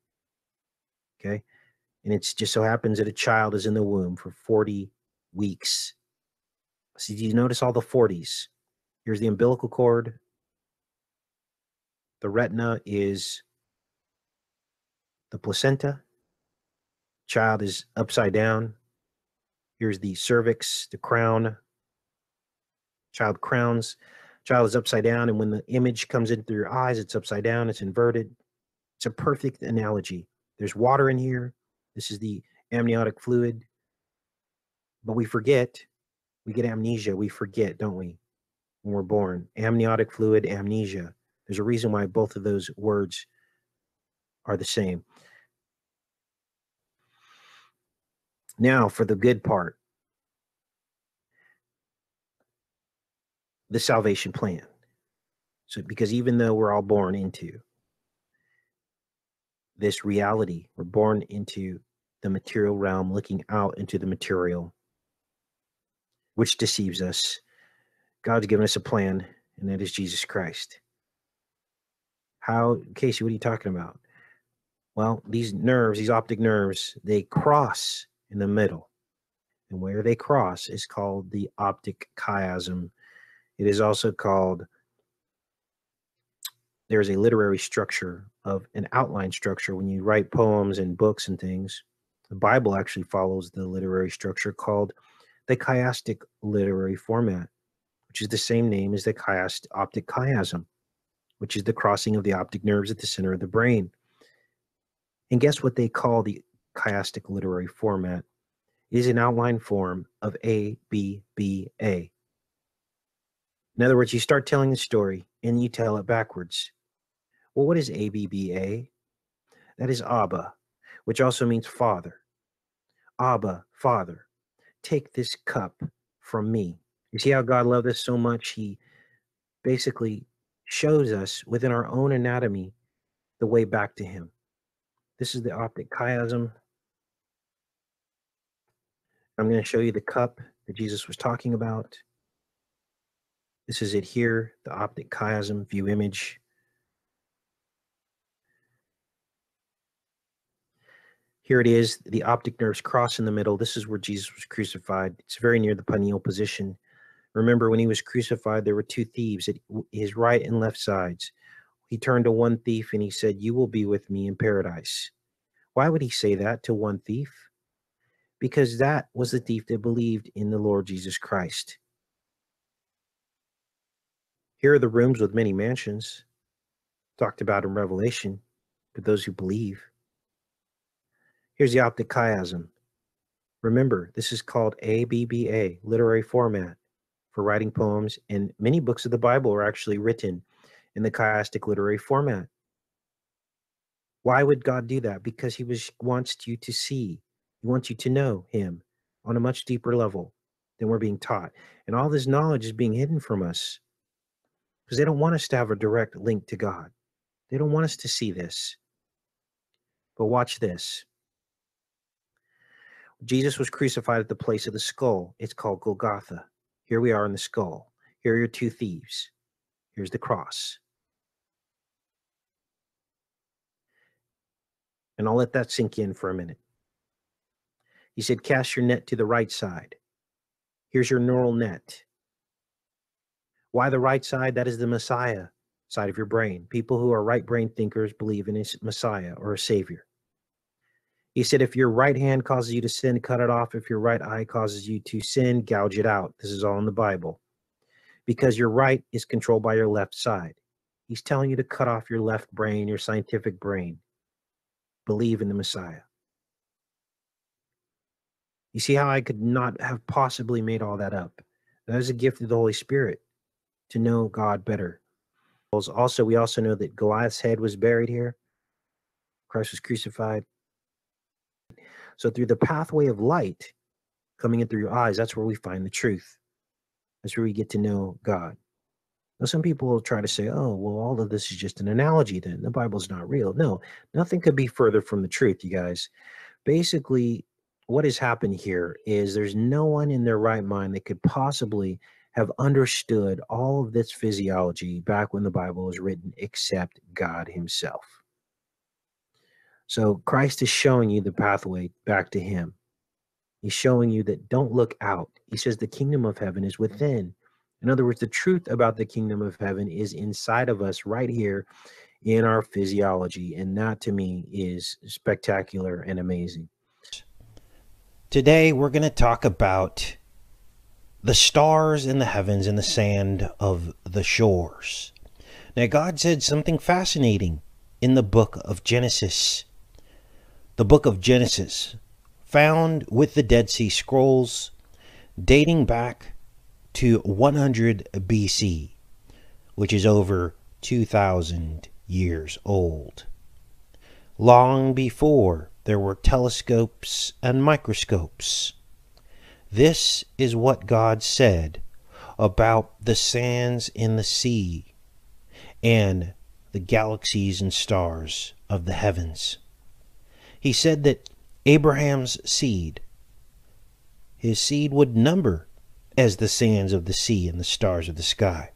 Okay. And it's just so happens that a child is in the womb for 40 weeks. See, do you notice all the 40s? Here's the umbilical cord. The retina is the placenta child is upside down. Here's the cervix, the crown. Child crowns. Child is upside down, and when the image comes in through your eyes, it's upside down, it's inverted. It's a perfect analogy. There's water in here. This is the amniotic fluid. But we forget, we get amnesia. We forget, don't we? When we're born. Amniotic fluid, amnesia. There's a reason why both of those words are the same. Now, for the good part the salvation plan. So, because even though we're all born into this reality, we're born into the material realm, looking out into the material, which deceives us. God's given us a plan, and that is Jesus Christ. How, Casey, what are you talking about? Well, these nerves, these optic nerves, they cross in the middle. And where they cross is called the optic chiasm. It is also called, there's a literary structure of an outline structure when you write poems and books and things. The Bible actually follows the literary structure called the chiastic literary format, which is the same name as the chiast optic chiasm, which is the crossing of the optic nerves at the center of the brain. And guess what they call the chiastic literary format It is an outline form of A, B, B, A. In other words, you start telling the story and you tell it backwards. Well, what is A, B, B, A? That is Abba, which also means father. Abba, father, take this cup from me. You see how God loved us so much? He basically shows us within our own anatomy the way back to Him. This is the optic chiasm I'm going to show you the cup that Jesus was talking about. This is it here, the optic chiasm view image. Here it is, the optic nerves cross in the middle. This is where Jesus was crucified. It's very near the pineal position. Remember, when he was crucified, there were two thieves at his right and left sides. He turned to one thief and he said, You will be with me in paradise. Why would he say that to one thief? Because that was the thief that believed in the Lord Jesus Christ. Here are the rooms with many mansions, talked about in Revelation, for those who believe. Here's the optic chiasm. Remember, this is called ABBA, literary format for writing poems, and many books of the Bible are actually written in the chiastic literary format. Why would God do that? Because he was wants you to see. He wants you to know him on a much deeper level than we're being taught. And all this knowledge is being hidden from us because they don't want us to have a direct link to God. They don't want us to see this. But watch this. Jesus was crucified at the place of the skull. It's called Golgotha. Here we are in the skull. Here are your two thieves. Here's the cross. And I'll let that sink in for a minute. He said, Cast your net to the right side. Here's your neural net. Why the right side? That is the Messiah side of your brain. People who are right brain thinkers believe in a Messiah or a Savior. He said, if your right hand causes you to sin, cut it off. If your right eye causes you to sin, gouge it out. This is all in the Bible. Because your right is controlled by your left side. He's telling you to cut off your left brain, your scientific brain. Believe in the Messiah. You see how I could not have possibly made all that up? That is a gift of the Holy Spirit to know God better. Also, we also know that Goliath's head was buried here. Christ was crucified. So through the pathway of light coming in through your eyes, that's where we find the truth. That's where we get to know God. Now, some people will try to say, oh, well, all of this is just an analogy, then the Bible's not real. No, nothing could be further from the truth, you guys. Basically, what has happened here is there's no one in their right mind that could possibly have understood all of this physiology back when the Bible was written except God Himself. So Christ is showing you the pathway back to Him. He's showing you that don't look out. He says the kingdom of heaven is within. In other words, the truth about the kingdom of heaven is inside of us right here in our physiology. And that to me is spectacular and amazing. Today, we're going to talk about the stars in the heavens and the sand of the shores. Now, God said something fascinating in the book of Genesis the book of Genesis, found with the Dead Sea Scrolls, dating back to 100 BC, which is over 2,000 years old. Long before there were telescopes and microscopes. This is what God said about the sands in the sea and the galaxies and stars of the heavens. He said that Abraham's seed, his seed would number as the sands of the sea and the stars of the sky.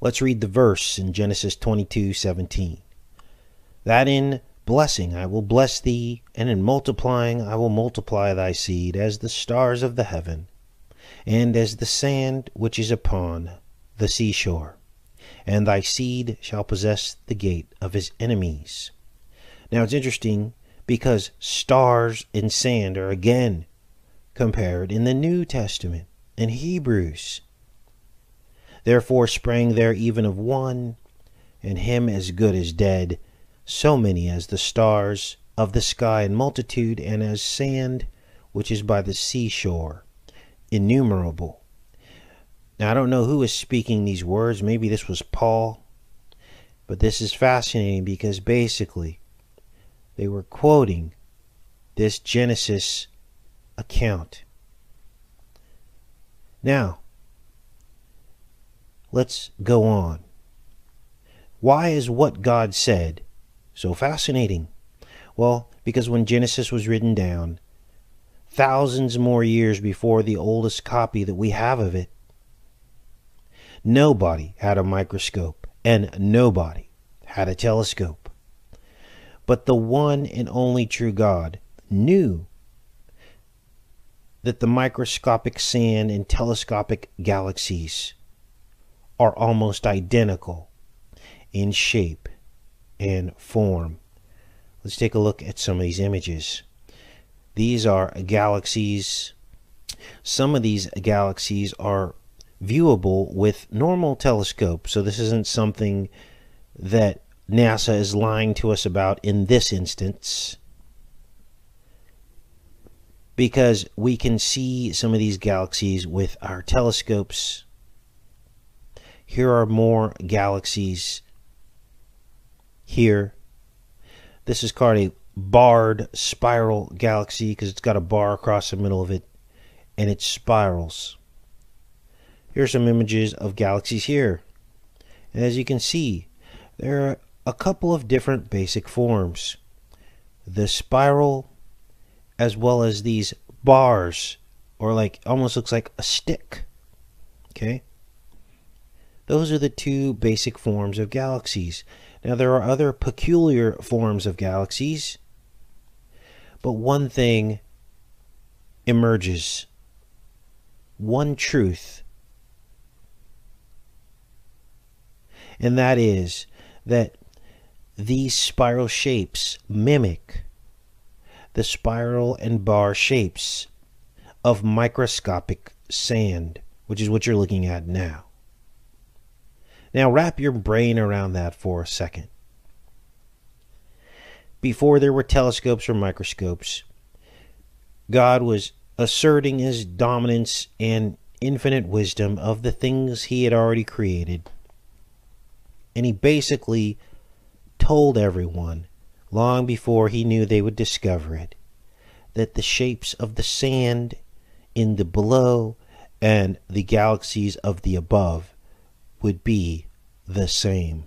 Let's read the verse in Genesis 22 17. That in blessing I will bless thee, and in multiplying I will multiply thy seed as the stars of the heaven, and as the sand which is upon the seashore. And thy seed shall possess the gate of his enemies. Now it's interesting because stars and sand are again compared in the New Testament in Hebrews. Therefore sprang there even of one, and him as good as dead, so many as the stars of the sky in multitude, and as sand which is by the seashore, innumerable. Now I don't know who is speaking these words. Maybe this was Paul. But this is fascinating because basically they were quoting this Genesis account. Now, let's go on. Why is what God said so fascinating? Well, because when Genesis was written down, thousands more years before the oldest copy that we have of it. Nobody had a microscope, and nobody had a telescope. But the one and only true God knew that the microscopic sand and telescopic galaxies are almost identical in shape and form. Let's take a look at some of these images. These are galaxies. Some of these galaxies are viewable with normal telescopes, so this isn't something that NASA is lying to us about in this instance. Because we can see some of these galaxies with our telescopes. Here are more galaxies here. This is called a barred spiral galaxy because it's got a bar across the middle of it and it spirals. Here are some images of galaxies here. And as you can see, there are a couple of different basic forms. The spiral as well as these bars or like almost looks like a stick. Okay? Those are the two basic forms of galaxies. Now, there are other peculiar forms of galaxies, but one thing emerges one truth, and that is that these spiral shapes mimic the spiral and bar shapes of microscopic sand, which is what you're looking at now. Now, wrap your brain around that for a second. Before there were telescopes or microscopes, God was asserting his dominance and infinite wisdom of the things he had already created. And he basically told everyone, long before he knew they would discover it, that the shapes of the sand in the below and the galaxies of the above would be the same.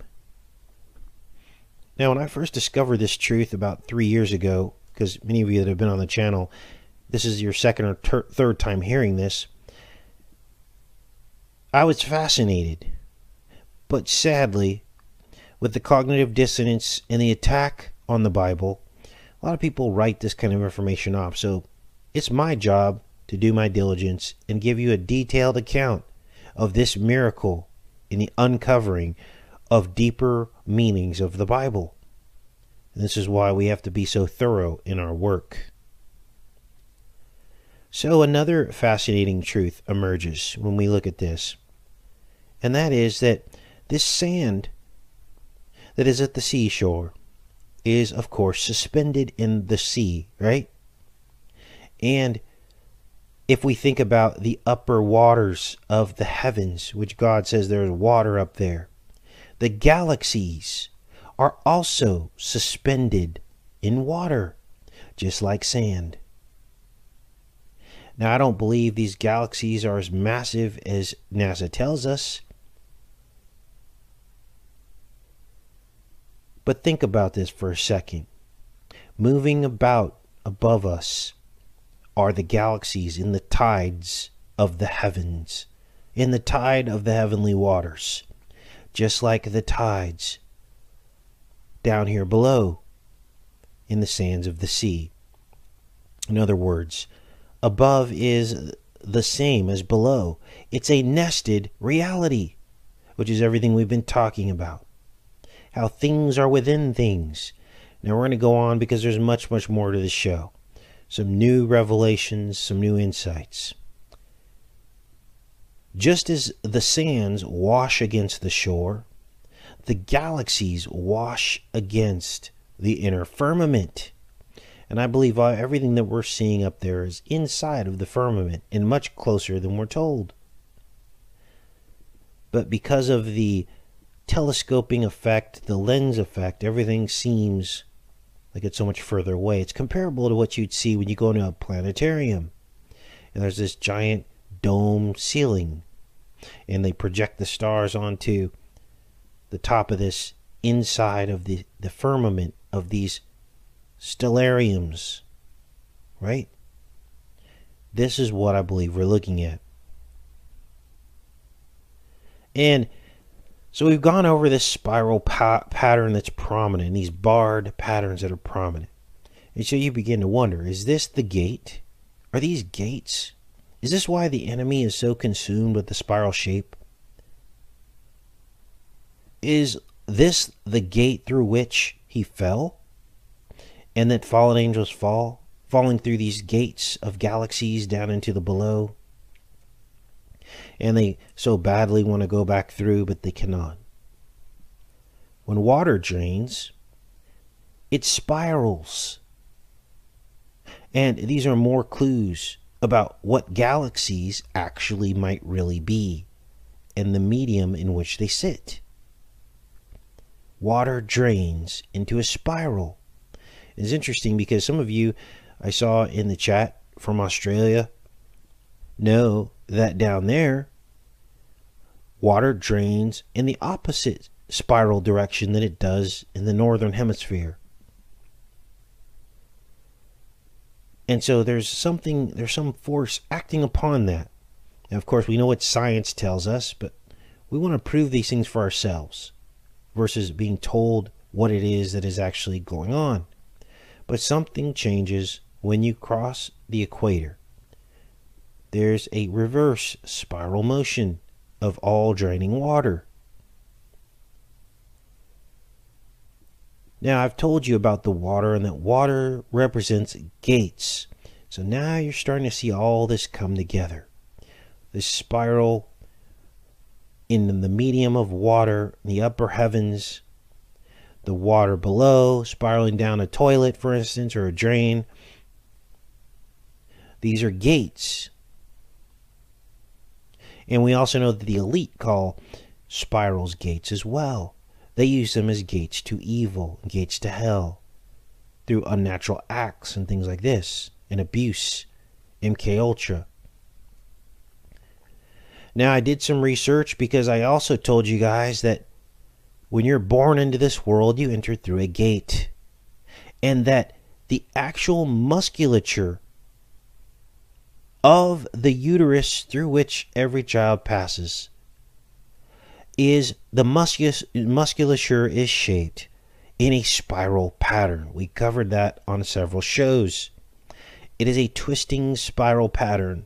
Now, when I first discovered this truth about three years ago, because many of you that have been on the channel, this is your second or ter- third time hearing this, I was fascinated. But sadly, with the cognitive dissonance and the attack on the Bible, a lot of people write this kind of information off. So it's my job to do my diligence and give you a detailed account of this miracle in the uncovering of deeper meanings of the Bible. And this is why we have to be so thorough in our work. So, another fascinating truth emerges when we look at this, and that is that this sand that is at the seashore is, of course, suspended in the sea, right? And if we think about the upper waters of the heavens, which God says there's water up there, the galaxies are also suspended in water, just like sand. Now, I don't believe these galaxies are as massive as NASA tells us. But think about this for a second. Moving about above us are the galaxies in the tides of the heavens, in the tide of the heavenly waters, just like the tides down here below in the sands of the sea. In other words, above is the same as below. It's a nested reality, which is everything we've been talking about. How things are within things. Now we're going to go on because there's much, much more to the show some new revelations, some new insights. Just as the sands wash against the shore, the galaxies wash against the inner firmament. And I believe uh, everything that we're seeing up there is inside of the firmament and much closer than we're told. But because of the telescoping effect, the lens effect, everything seems like it's so much further away. It's comparable to what you'd see when you go into a planetarium. And there's this giant dome ceiling. And they project the stars onto the top of this inside of the, the firmament of these stellariums. Right? this is what I believe we're looking at. And so we've gone over this spiral pa- pattern that's prominent, these barred patterns that are prominent. And so you begin to wonder is this the gate? Are these gates? Is this why the enemy is so consumed with the spiral shape? Is this the gate through which he fell? And that fallen angels fall, falling through these gates of galaxies down into the below? And they so badly want to go back through, but they cannot. When water drains, it spirals. And these are more clues about what galaxies actually might really be and the medium in which they sit water drains into a spiral. It's interesting because some of you I saw in the chat from Australia know that down there, water drains in the opposite spiral direction than it does in the northern hemisphere. And so there's something, there's some force acting upon that. Now, of course, we know what science tells us, but we want to prove these things for ourselves versus being told what it is that is actually going on. But something changes when you cross the equator. There's a reverse spiral motion of all draining water. Now, I've told you about the water and that water represents gates. So now you're starting to see all this come together. This spiral in the medium of water, in the upper heavens, the water below, spiraling down a toilet, for instance, or a drain. These are gates. And we also know that the elite call spirals gates as well. They use them as gates to evil, gates to hell, through unnatural acts and things like this, and abuse, MK Ultra. Now, I did some research because I also told you guys that when you're born into this world, you enter through a gate. And that the actual musculature of the uterus through which every child passes is the musculus, musculature is shaped in a spiral pattern. We covered that on several shows. It is a twisting spiral pattern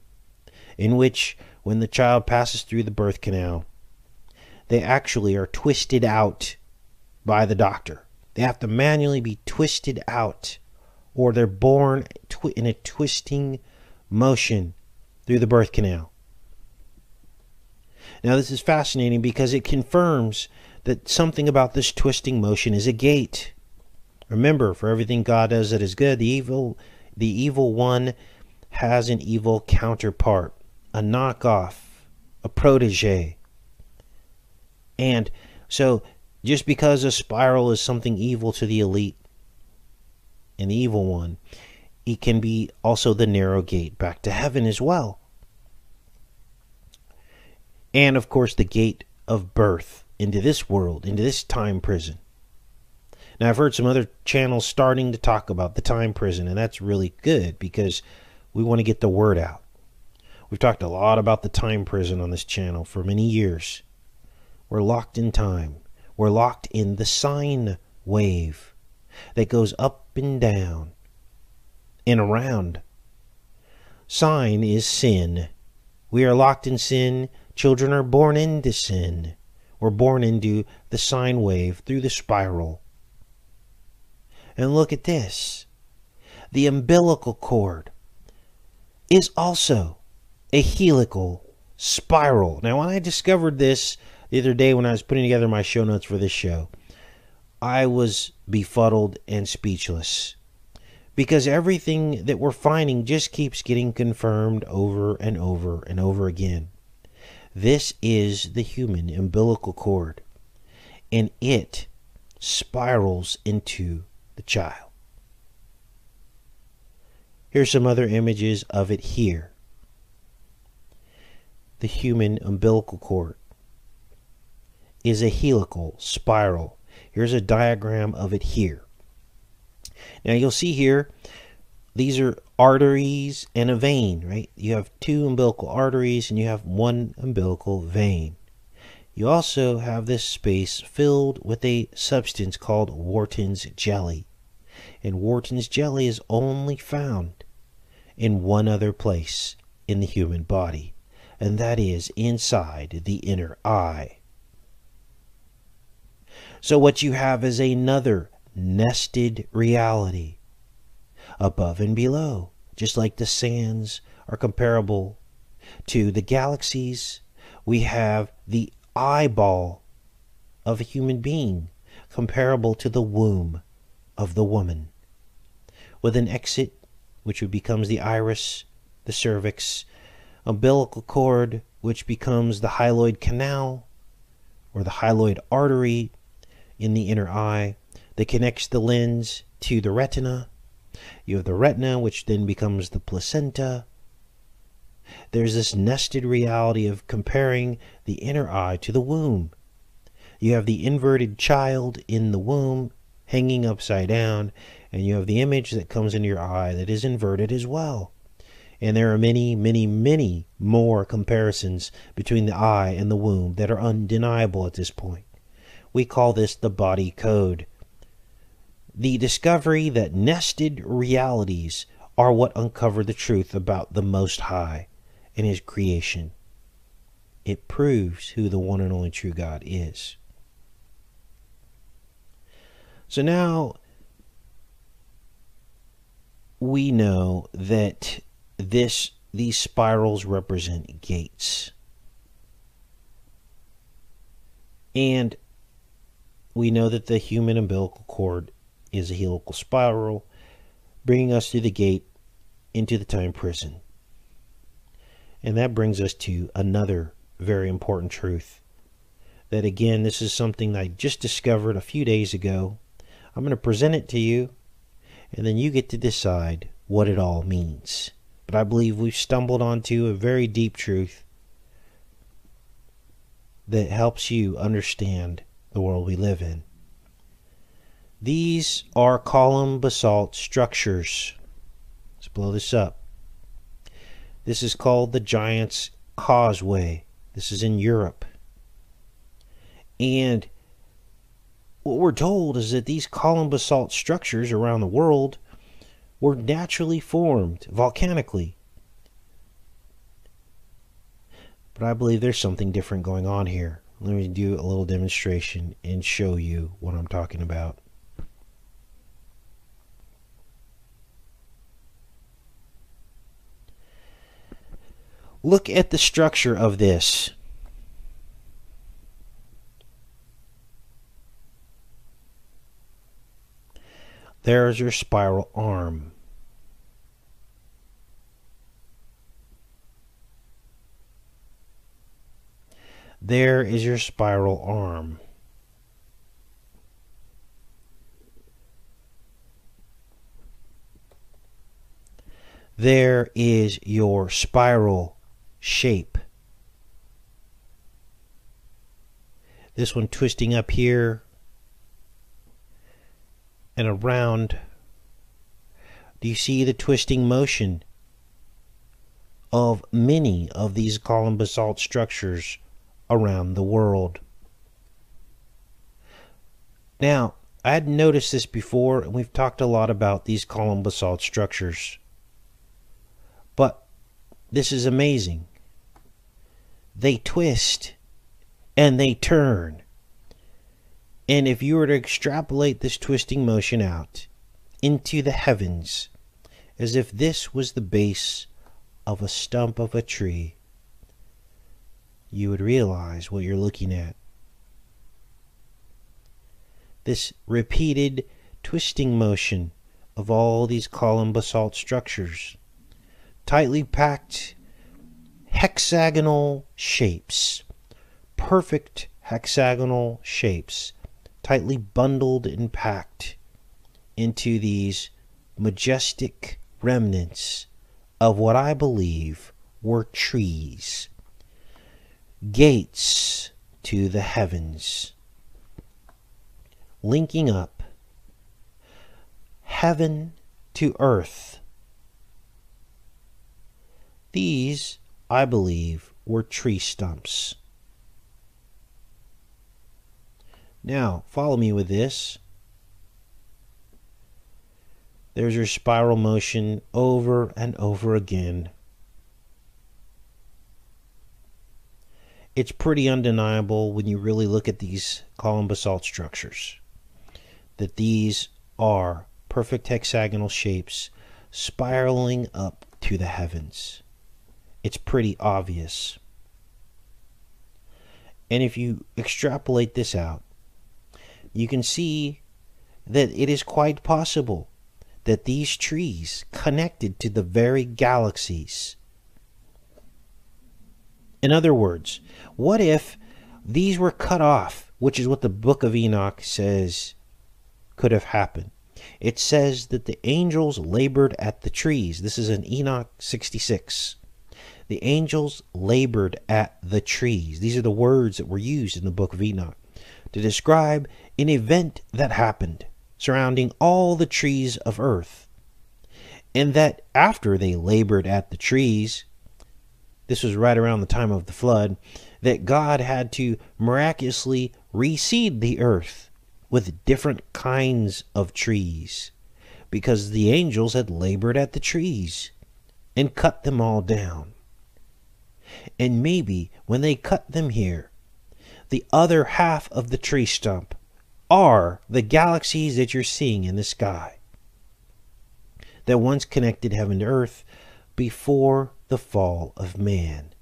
in which when the child passes through the birth canal, they actually are twisted out by the doctor. They have to manually be twisted out, or they're born in a twisting motion through the birth canal. Now, this is fascinating because it confirms that something about this twisting motion is a gate. Remember, for everything God does that is good, the evil, the evil one has an evil counterpart a knockoff, a protege. And so just because a spiral is something evil to the elite, an evil one, it can be also the narrow gate back to heaven as well. And of course, the gate of birth into this world, into this time prison. Now, I've heard some other channels starting to talk about the time prison, and that's really good because we want to get the word out. We've talked a lot about the time prison on this channel for many years. We're locked in time. We're locked in the sine wave that goes up and down and around. Sine is sin. We are locked in sin. Children are born into sin. We're born into the sine wave through the spiral. And look at this. The umbilical cord is also a helical spiral. Now, when I discovered this the other day when I was putting together my show notes for this show, I was befuddled and speechless because everything that we're finding just keeps getting confirmed over and over and over again. This is the human umbilical cord, and it spirals into the child. Here's some other images of it here the human umbilical cord is a helical spiral. Here's a diagram of it here. Now you'll see here these are arteries and a vein, right? You have two umbilical arteries and you have one umbilical vein. You also have this space filled with a substance called Wharton's jelly. And Wharton's jelly is only found in one other place in the human body, and that is inside the inner eye. So, what you have is another nested reality above and below, just like the sands are comparable to the galaxies. We have the eyeball of a human being comparable to the womb of the woman, with an exit which becomes the iris, the cervix, umbilical cord, which becomes the hyaloid canal or the hyaloid artery in the inner eye that connects the lens to the retina. You have the retina, which then becomes the placenta. There's this nested reality of comparing the inner eye to the womb. You have the inverted child in the womb hanging upside down, and you have the image that comes into your eye that is inverted as well. And there are many, many, many more comparisons between the eye and the womb that are undeniable at this point. We call this the body code. The discovery that nested realities are what uncover the truth about the Most High and His creation. It proves who the one and only true God is. So now we know that this these spirals represent gates. And we know that the human umbilical cord is a helical spiral, bringing us through the gate into the time prison. And that brings us to another very important truth. That again, this is something I just discovered a few days ago. I'm going to present it to you, and then you get to decide what it all means. But I believe we've stumbled onto a very deep truth that helps you understand the world we live in. These are column basalt structures. Let's blow this up. This is called the Giant's Causeway. This is in Europe. And what we're told is that these column basalt structures around the world were naturally formed volcanically. But I believe there's something different going on here. Let me do a little demonstration and show you what I'm talking about. Look at the structure of this. There's your spiral arm. There is your spiral arm. There is your spiral shape. This one twisting up here and around. Do you see the twisting motion of many of these column basalt structures around the world? Now, I had noticed this before, and we've talked a lot about these column basalt structures. But this is amazing. They twist and they turn and if you were to extrapolate this twisting motion out into the heavens, as if this was the base of a stump of a tree, you would realize what you're looking at. This repeated twisting motion of all these column basalt structures, tightly packed hexagonal shapes, perfect hexagonal shapes tightly bundled and packed into these majestic remnants of what I believe were trees, gates to the heavens, linking up heaven to earth. These, I believe, were tree stumps. Now, follow me with this. There's your spiral motion over and over again. It's pretty undeniable when you really look at these column basalt structures that these are perfect hexagonal shapes spiraling up to the heavens. It's pretty obvious. And if you extrapolate this out, you can see that it is quite possible that these trees connected to the very galaxies. In other words, what if these were cut off, which is what the book of Enoch says could have happened? It says that the angels labored at the trees. This is in Enoch 66. The angels labored at the trees. These are the words that were used in the book of Enoch to describe an event that happened surrounding all the trees of earth. And that after they labored at the trees, this was right around the time of the flood, that God had to miraculously reseed the earth with different kinds of trees because the angels had labored at the trees and cut them all down. And maybe when they cut them here, the other half of the tree stump are the galaxies that you're seeing in the sky that once connected heaven to earth before the fall of man.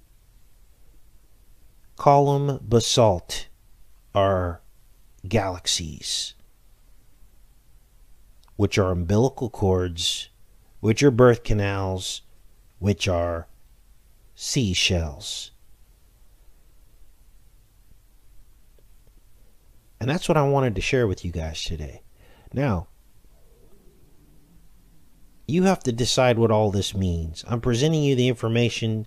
Column basalt are galaxies, which are umbilical cords, which are birth canals, which are seashells. And that's what I wanted to share with you guys today. Now, you have to decide what all this means. I'm presenting you the information,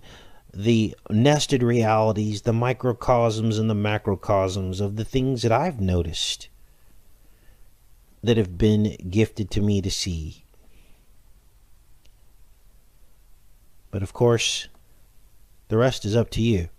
the nested realities, the microcosms and the macrocosms of the things that I've noticed that have been gifted to me to see. But of course, the rest is up to you.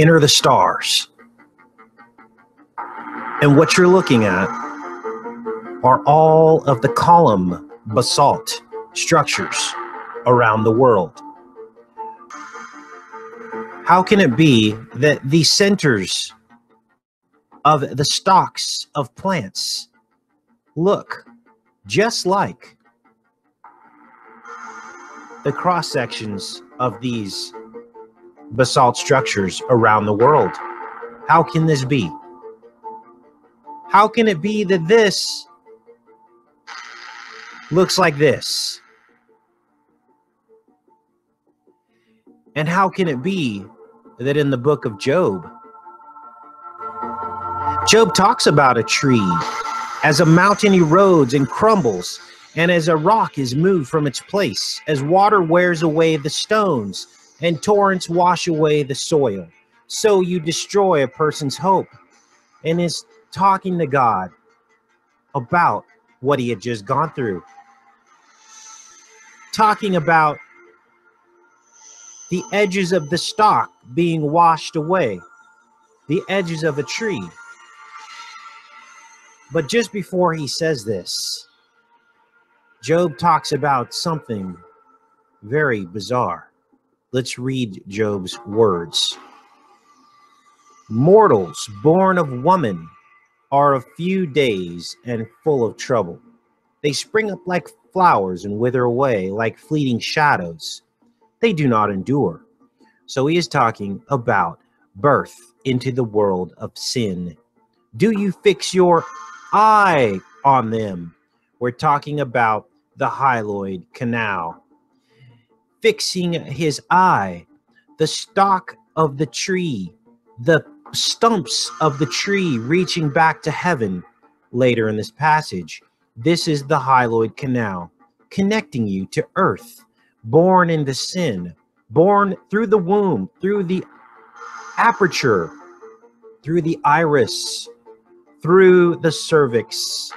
Enter the stars. And what you're looking at are all of the column basalt structures around the world. How can it be that the centers of the stalks of plants look just like the cross sections of these basalt structures around the world. How can this be? How can it be that this looks like this? And how can it be that in the book of Job, Job talks about a tree As a mountain erodes and crumbles, and as a rock is moved from its place, as water wears away the stones, and torrents wash away the soil, so you destroy a person's hope. And is talking to God about what he had just gone through. Talking about the edges of the stalk being washed away, the edges of a tree. But just before he says this, Job talks about something very bizarre. Let's read Job's words. Mortals born of woman are a few days and full of trouble. They spring up like flowers and wither away like fleeting shadows. They do not endure. So he is talking about birth into the world of sin. Do you fix your eye on them? We're talking about the hyaloid canal. Fixing his eye, the stalk of the tree, the stumps of the tree reaching back to heaven later in this passage. This is the hyaloid canal connecting you to earth, born into sin, born through the womb, through the aperture, through the iris, through the cervix,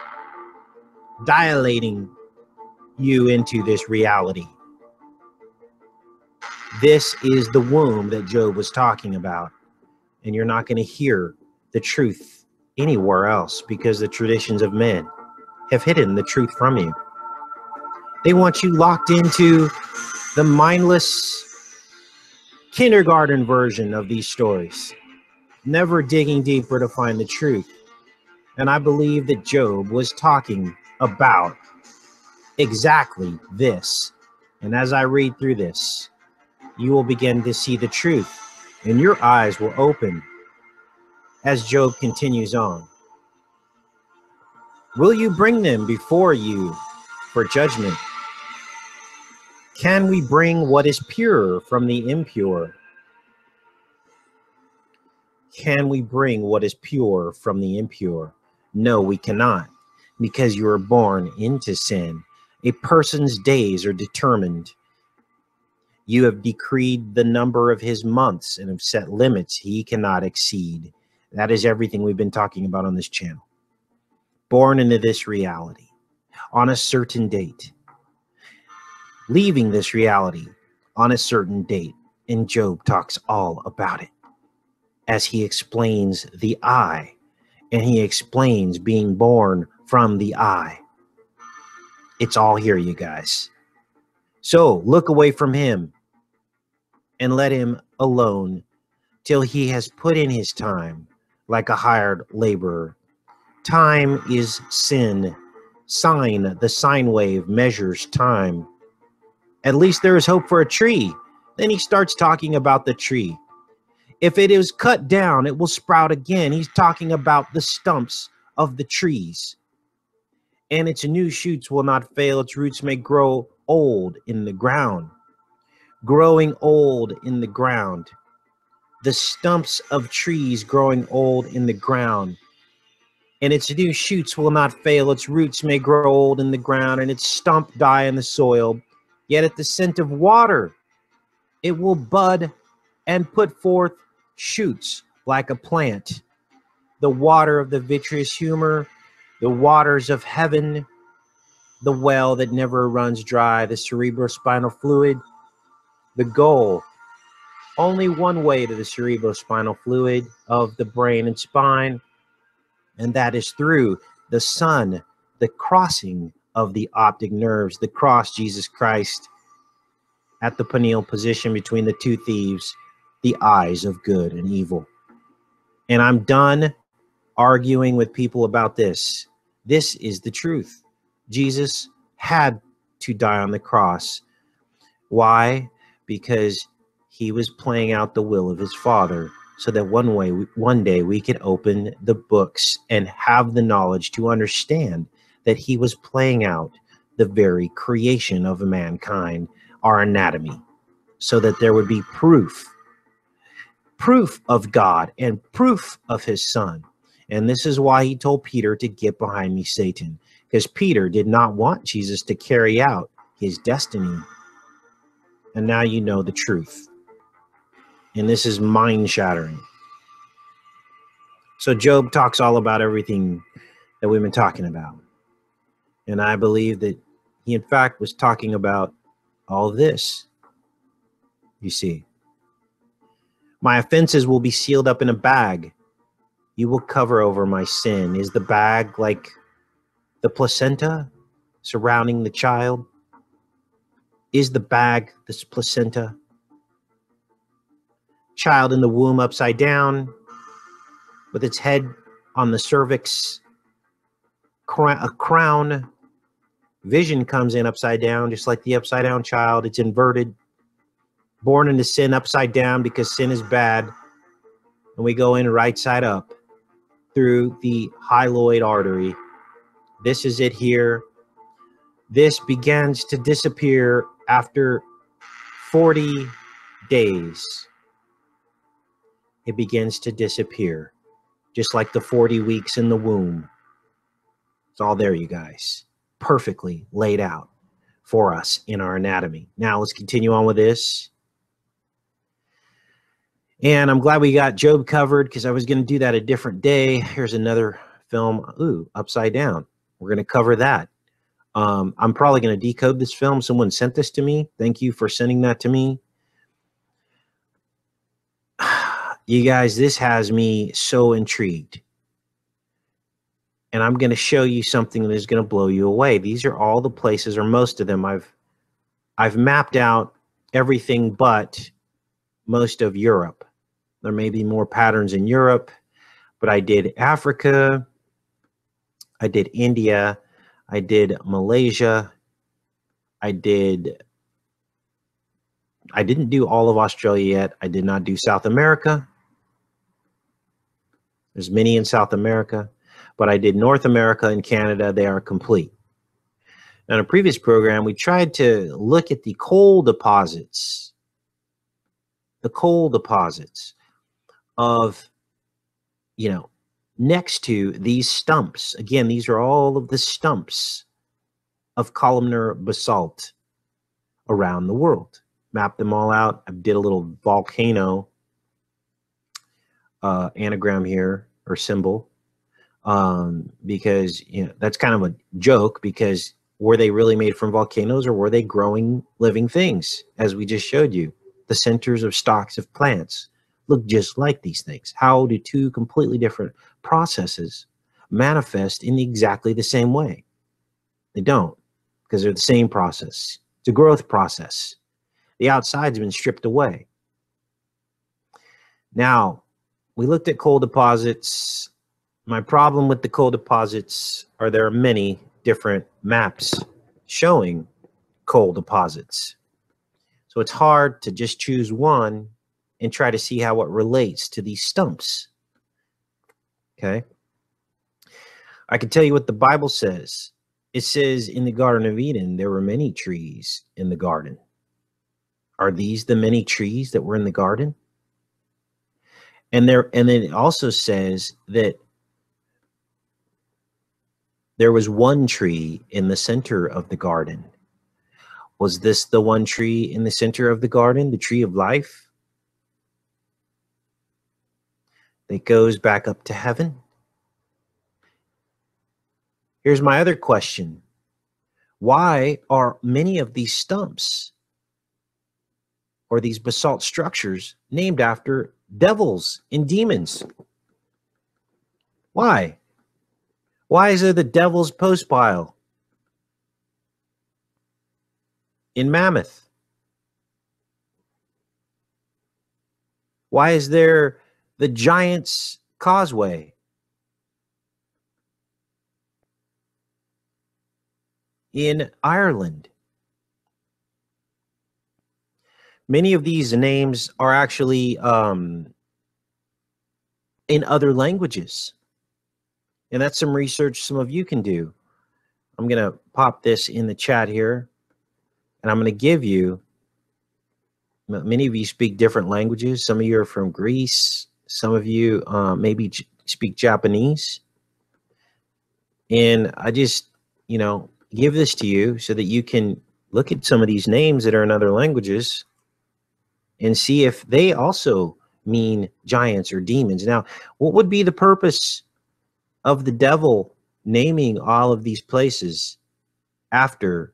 dilating you into this reality. This is the womb that Job was talking about and you're not going to hear the truth anywhere else because the traditions of men have hidden the truth from you. They want you locked into the mindless kindergarten version of these stories, never digging deeper to find the truth. And I believe that Job was talking about exactly this. And as I read through this, you will begin to see the truth and your eyes will open as Job continues on. Will you bring them before you for judgment? Can we bring what is pure from the impure? Can we bring what is pure from the impure? No, we cannot, because you are born into sin. A person's days are determined you have decreed the number of his months and have set limits he cannot exceed. That is everything we've been talking about on this channel. Born into this reality on a certain date, leaving this reality on a certain date. And Job talks all about it as he explains the eye and he explains being born from the eye. It's all here, you guys. So look away from him and let him alone till he has put in his time like a hired laborer. Time is sin. Sine, the sine wave, measures time. At least there is hope for a tree. Then he starts talking about the tree. If it is cut down, it will sprout again. He's talking about the stumps of the trees. And its new shoots will not fail, its roots may grow old in the ground growing old in the ground, the stumps of trees growing old in the ground. And its new shoots will not fail, its roots may grow old in the ground, and its stump die in the soil. Yet at the scent of water, it will bud and put forth shoots like a plant. The water of the vitreous humor, the waters of heaven, the well that never runs dry, the cerebrospinal fluid, the goal only one way to the cerebrospinal fluid of the brain and spine, and that is through the sun, the crossing of the optic nerves, the cross Jesus Christ at the pineal position between the two thieves, the eyes of good and evil. And I'm done arguing with people about this. This is the truth. Jesus had to die on the cross. Why? Because he was playing out the will of his father so that one way one day we could open the books and have the knowledge to understand that he was playing out the very creation of mankind our anatomy so that there would be proof proof of god and proof of his son And this is why he told Peter to get behind me, Satan, because Peter did not want Jesus to carry out his destiny. And now you know the truth. And this is mind shattering. So, Job talks all about everything that we've been talking about. And I believe that he, in fact, was talking about all this. You see, my offenses will be sealed up in a bag. You will cover over my sin. Is the bag like the placenta surrounding the child? Is the bag this placenta? Child in the womb upside down with its head on the cervix, a crown Vision comes in upside down, just like the upside down child. It's inverted, born into sin upside down because sin is bad. And we go in right side up through the hyaloid artery. This is it here. This begins to disappear after 40 days. It begins to disappear, just like the 40 weeks in the womb. It's all there, you guys perfectly laid out for us in our anatomy. Now let's continue on with this. And I'm glad we got Job covered because I was going to do that a different day. Here's another film, ooh, upside down. We're going to cover that. Um, I'm probably going to decode this film. Someone sent this to me. Thank you for sending that to me. [SIGHS] You guys, this has me so intrigued and I'm going to show you something that is going to blow you away. These are all the places, or most of them, I've I've mapped out everything but most of Europe. There may be more patterns in Europe, but I did Africa, I did India, I did Malaysia, I did I didn't do all of Australia yet. I did not do South America. There's many in South America but I did North America and Canada. They are complete. In a previous program, we tried to look at the coal deposits, the coal deposits of, you know, next to these stumps. Again, these are all of the stumps of columnar basalt around the world. Mapped them all out. I did a little volcano uh, anagram here or symbol um, because you know that's kind of a joke because were they really made from volcanoes or were they growing living things as we just showed you the centers of stalks of plants look just like these things how do two completely different processes manifest in exactly the same way. They don't because they're the same process. It's a growth process. The outside's been stripped away. Now we looked at coal deposits. My problem with the coal deposits are there are many different maps showing coal deposits. So it's hard to just choose one and try to see how it relates to these stumps. Okay. I can tell you what the Bible says. It says in the Garden of Eden, there were many trees in the garden. Are these the many trees that were in the garden? And there, and then it also says that there was one tree in the center of the garden. Was this the one tree in the center of the garden, the tree of life? That goes back up to heaven? Here's my other question Why are many of these stumps or these basalt structures named after devils and demons? Why? Why is there the devil's post pile in Mammoth? Why is there the Giant's Causeway? In Ireland. Many of these names are actually um, in other languages. And that's some research some of you can do. I'm going to pop this in the chat here, and I'm going to give you. Many of you speak different languages. Some of you are from Greece. Some of you uh, maybe speak Japanese. And I just, you know, give this to you so that you can look at some of these names that are in other languages and see if they also mean giants or demons. Now, what would be the purpose of the devil naming all of these places after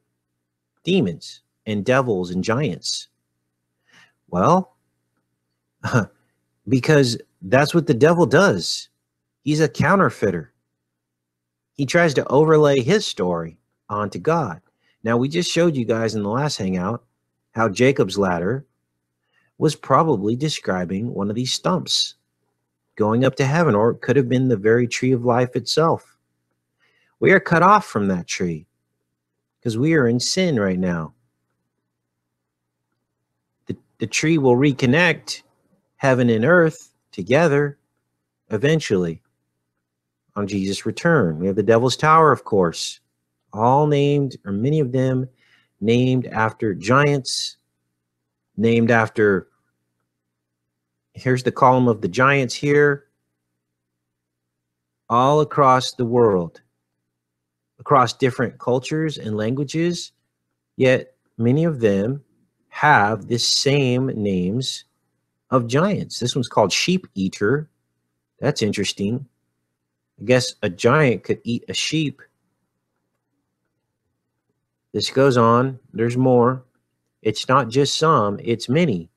demons and devils and giants? Well, [LAUGHS] because that's what the devil does. He's a counterfeiter. He tries to overlay his story onto God. Now, we just showed you guys in the last hangout how Jacob's ladder was probably describing one of these stumps going up to heaven, or it could have been the very tree of life itself. We are cut off from that tree because we are in sin right now. The, the tree will reconnect heaven and earth together eventually on Jesus' return. We have the Devil's Tower, of course, all named, or many of them named after giants, named after. Here's the column of the giants here, all across the world, across different cultures and languages, yet many of them have the same names of giants. This one's called Sheep Eater. That's interesting. I guess a giant could eat a sheep. This goes on. There's more. It's not just some, it's many.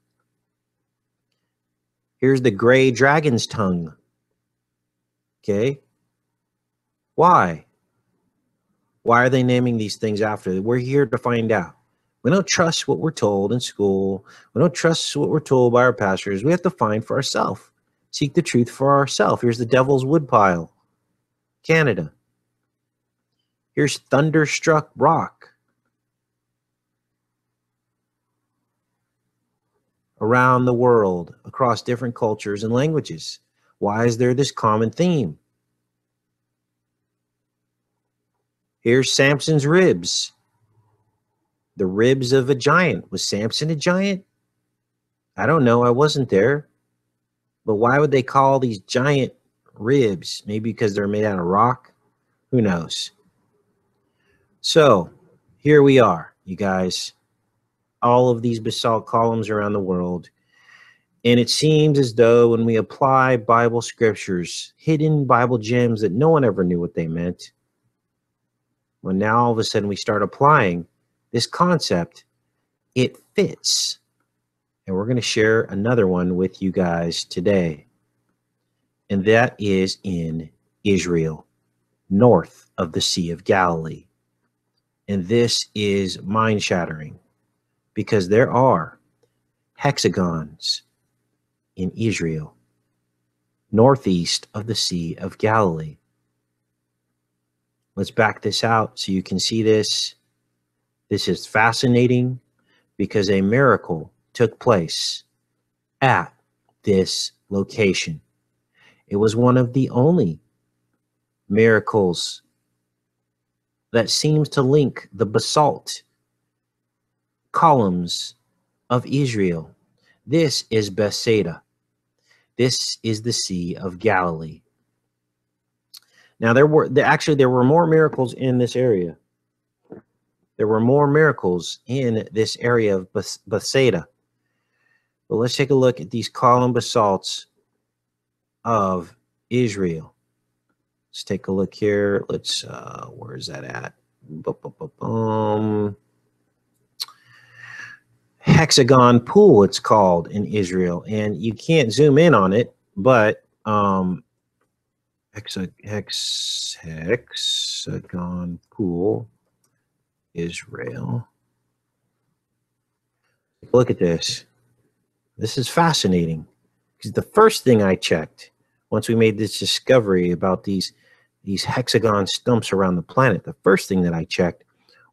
Here's the gray dragon's tongue. Okay. Why? Why are they naming these things after? We're here to find out. We don't trust what we're told in school. We don't trust what we're told by our pastors. We have to find for ourselves. Seek the truth for ourselves. Here's the devil's woodpile, Canada. Here's Thunderstruck Rock. Around the world, across different cultures and languages. Why is there this common theme? Here's Samson's ribs. The ribs of a giant. Was Samson a giant? I don't know. I wasn't there. But why would they call these giant ribs? Maybe because they're made out of rock? Who knows? So here we are, you guys. All of these basalt columns around the world. And it seems as though when we apply Bible scriptures, hidden Bible gems that no one ever knew what they meant, when now all of a sudden we start applying this concept, it fits. And we're going to share another one with you guys today. And that is in Israel, north of the Sea of Galilee. And this is mind shattering because there are hexagons in Israel, northeast of the Sea of Galilee. Let's back this out so you can see this. This is fascinating because a miracle took place at this location. It was one of the only miracles that seems to link the basalt columns of Israel. This is Bethsaida. This is the Sea of Galilee. Now there were actually there were more miracles in this area. There were more miracles in this area of Beth- Bethsaida. But let's take a look at these column basalts of Israel. Let's take a look here. Let's uh where is that at? Um, hexagon pool it's called in Israel and you can't zoom in on it but um hexa, hex, hexagon pool, Israel. Look at this. This is fascinating because the first thing I checked once we made this discovery about these these hexagon stumps around the planet, the first thing that I checked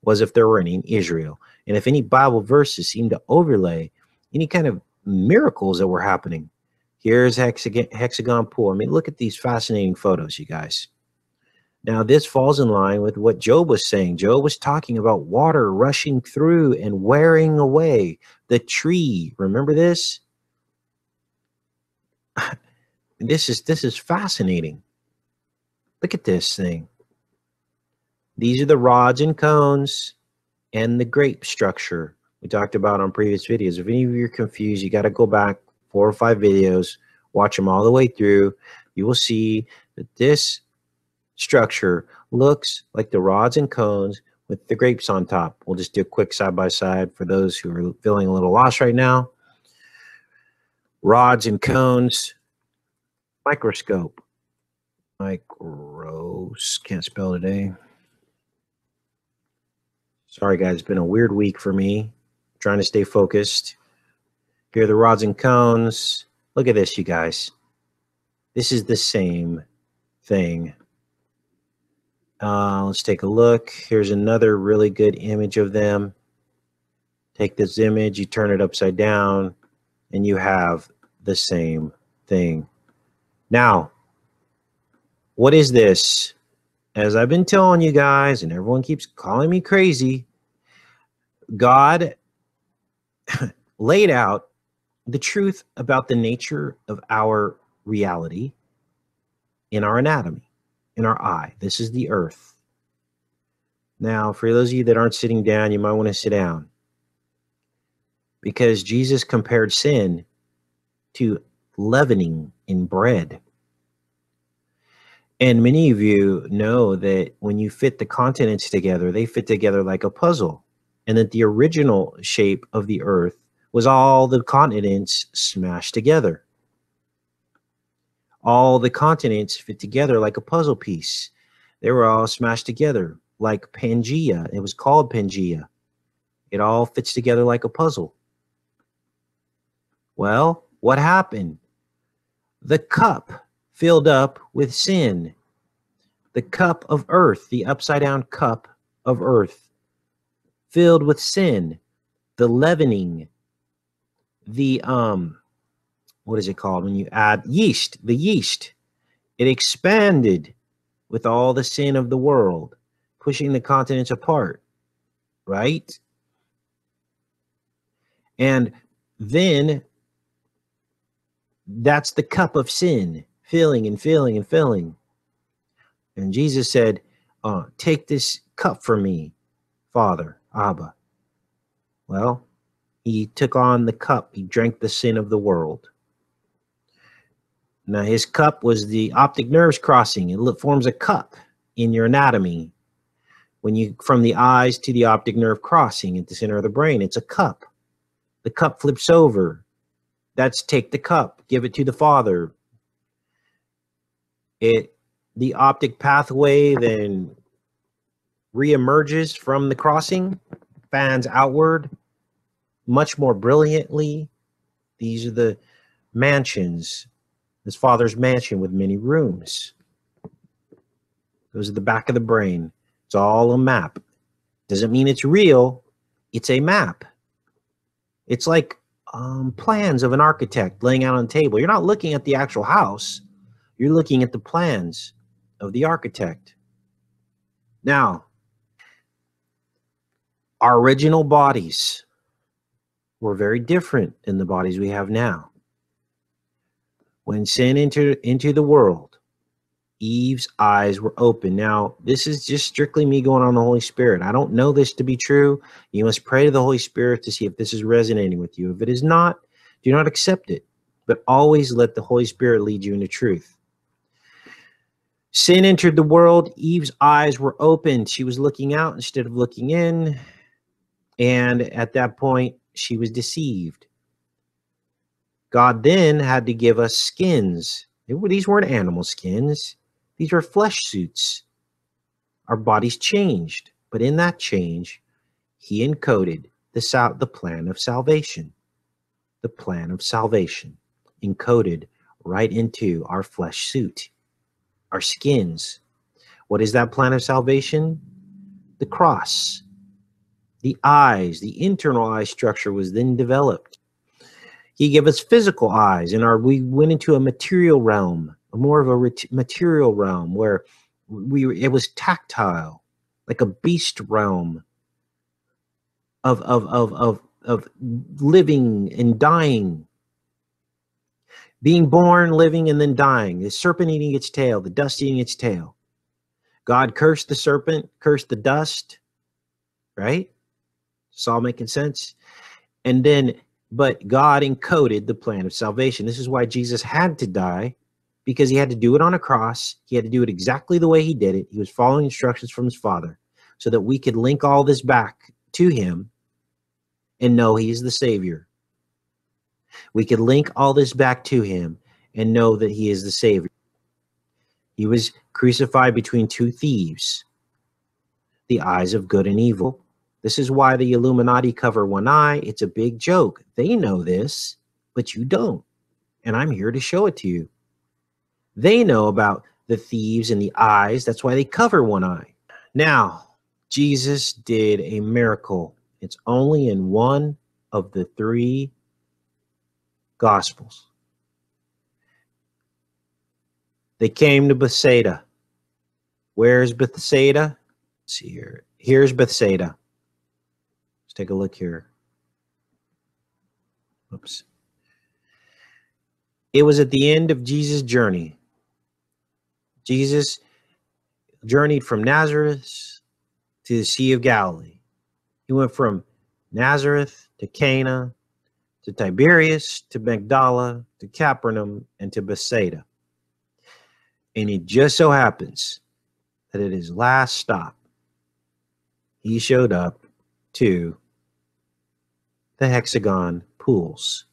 was if there were any in Israel and if any Bible verses seemed to overlay any kind of miracles that were happening Here's hexagon, hexagon pool. I mean, look at these fascinating photos, you guys. Now, this falls in line with what Job was saying. Job was talking about water rushing through and wearing away the tree. Remember this? [LAUGHS] this is this is fascinating. Look at this thing. These are the rods and cones and the grape structure we talked about on previous videos. If any of you are confused, you got to go back four or five videos, watch them all the way through. You will see that this structure looks like the rods and cones with the grapes on top. We'll just do a quick side by side for those who are feeling a little lost right now. Rods and cones, microscope, micros, can't spell today. Sorry, guys, it's been a weird week for me. trying to stay focused. Here are the rods and cones. Look at this, you guys. This is the same thing. Uh, let's take a look. Here's another really good image of them. Take this image, you turn it upside down, and you have the same thing. Now, what is this? As I've been telling you guys, and everyone keeps calling me crazy, God [LAUGHS] laid out the truth about the nature of our reality in our anatomy in our eye. This is the earth. Now, for those of you that aren't sitting down, you might want to sit down because Jesus compared sin to leavening in bread. And many of you know that when you fit the continents together, they fit together like a puzzle. And that the original shape of the earth was all the continents smashed together all the continents fit together like a puzzle piece. They were all smashed together like Pangea. It was called Pangea. It all fits together like a puzzle. Well, what happened? The cup filled up with sin. The cup of earth, the upside down cup of earth, filled with sin, the leavening, the um what is it called? When you add yeast the yeast it expanded with all the sin of the world pushing the continents apart right? And then that's the cup of sin filling and filling and filling. And jesus said uh, take this cup from me father abba. Well he took on the cup he drank the sin of the world now, his cup was the optic nerves crossing. It forms a cup in your anatomy. When you, from the eyes to the optic nerve crossing at the center of the brain, it's a cup. The cup flips over. That's take the cup, give it to the father. It, the optic pathway then reemerges from the crossing, fans outward much more brilliantly. These are the mansions his father's mansion with many rooms. Goes to the back of the brain. It's all a map. Doesn't mean it's real. It's a map. It's like um, plans of an architect laying out on a table. You're not looking at the actual house. You're looking at the plans of the architect. Now, our original bodies were very different than the bodies we have now. When sin entered into the world, Eve's eyes were open. Now, this is just strictly me going on the Holy Spirit. I don't know this to be true. You must pray to the Holy Spirit to see if this is resonating with you. If it is not, do not accept it, but always let the Holy Spirit lead you into truth. Sin entered the world. Eve's eyes were opened. She was looking out instead of looking in. And at that point, she was deceived. God then had to give us skins. These weren't animal skins, these were flesh suits. Our bodies changed, but in that change, He encoded the, the plan of salvation. The plan of salvation encoded right into our flesh suit, our skins. What is that plan of salvation? The cross. The eyes, the internal eye structure was then developed he gave us physical eyes, and our we went into a material realm, more of a material realm where we it was tactile, like a beast realm of of of of of living and dying. being born, living, and then dying, the serpent eating its tail, the dust eating its tail. God cursed the serpent, cursed the dust, right? It's all making sense. And then, but God encoded the plan of salvation. This is why Jesus had to die because he had to do it on a cross. He had to do it exactly the way he did it. He was following instructions from his father so that we could link all this back to him and know he is the savior. We could link all this back to him and know that he is the savior. He was crucified between two thieves, the eyes of good and evil. This is why the Illuminati cover one eye. It's a big joke. They know this, but you don't. And I'm here to show it to you. They know about the thieves and the eyes. That's why they cover one eye. Now, Jesus did a miracle. It's only in one of the three gospels. They came to Bethsaida. Where's Bethsaida? Let's see here. Here's Bethsaida. Take a look here. Oops. It was at the end of Jesus' journey. Jesus journeyed from Nazareth to the Sea of Galilee. He went from Nazareth to Cana to Tiberias to Magdala to Capernaum and to Bethsaida. And it just so happens that at his last stop, he showed up to the hexagon pools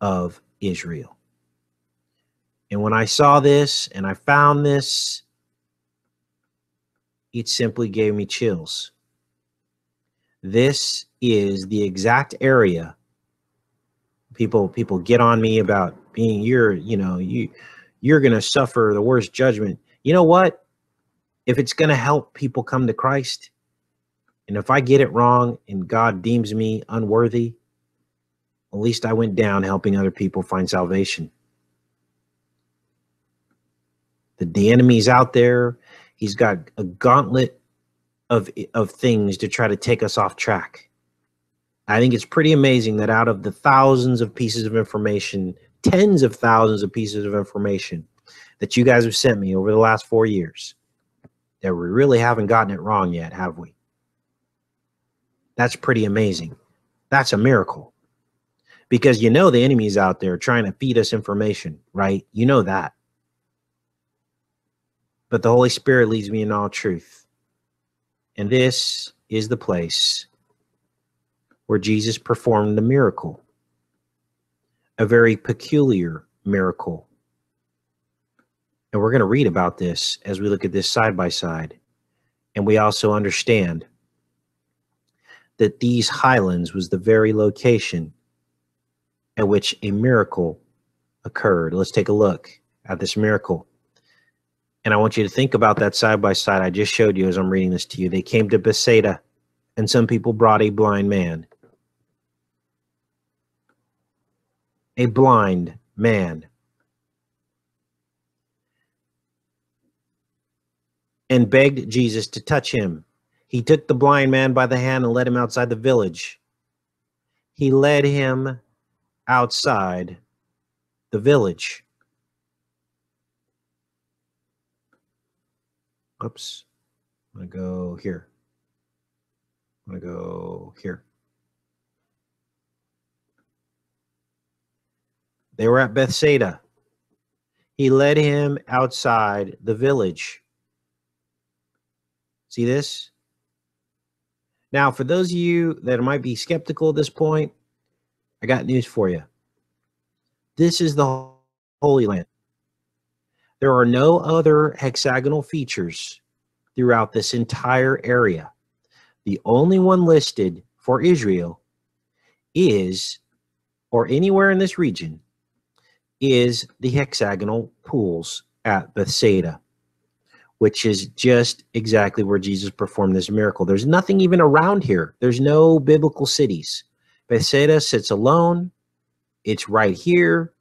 of Israel. And when I saw this and I found this, it simply gave me chills. This is the exact area people people get on me about being you're you know you you're going to suffer the worst judgment. You know what? If it's going to help people come to Christ, and if I get it wrong and God deems me unworthy, at least I went down helping other people find salvation. The, the enemy's out there. He's got a gauntlet of, of things to try to take us off track. I think it's pretty amazing that out of the thousands of pieces of information tens of thousands of pieces of information that you guys have sent me over the last four years that we really haven't gotten it wrong yet, have we? That's pretty amazing. That's a miracle. Because you know the enemy's out there trying to feed us information, right? You know that. But the Holy Spirit leads me in all truth. And this is the place where Jesus performed the miracle a very peculiar miracle. And we're going to read about this as we look at this side by side. And we also understand that these highlands was the very location at which a miracle occurred. Let's take a look at this miracle. And I want you to think about that side by side I just showed you as I'm reading this to you. They came to Bethsaida, and some people brought a blind man a blind man. And begged Jesus to touch him. He took the blind man by the hand and led him outside the village. He led him outside the village. Oops. I'm going to go here. I'm going to go here. They were at Bethsaida. He led him outside the village. See this? Now, for those of you that might be skeptical at this point, I got news for you. This is the Holy Land. There are no other hexagonal features throughout this entire area. The only one listed for Israel is, or anywhere in this region, is the hexagonal pools at Bethsaida, which is just exactly where Jesus performed this miracle. There's nothing even around here, there's no biblical cities. Bethsaida sits alone, it's right here.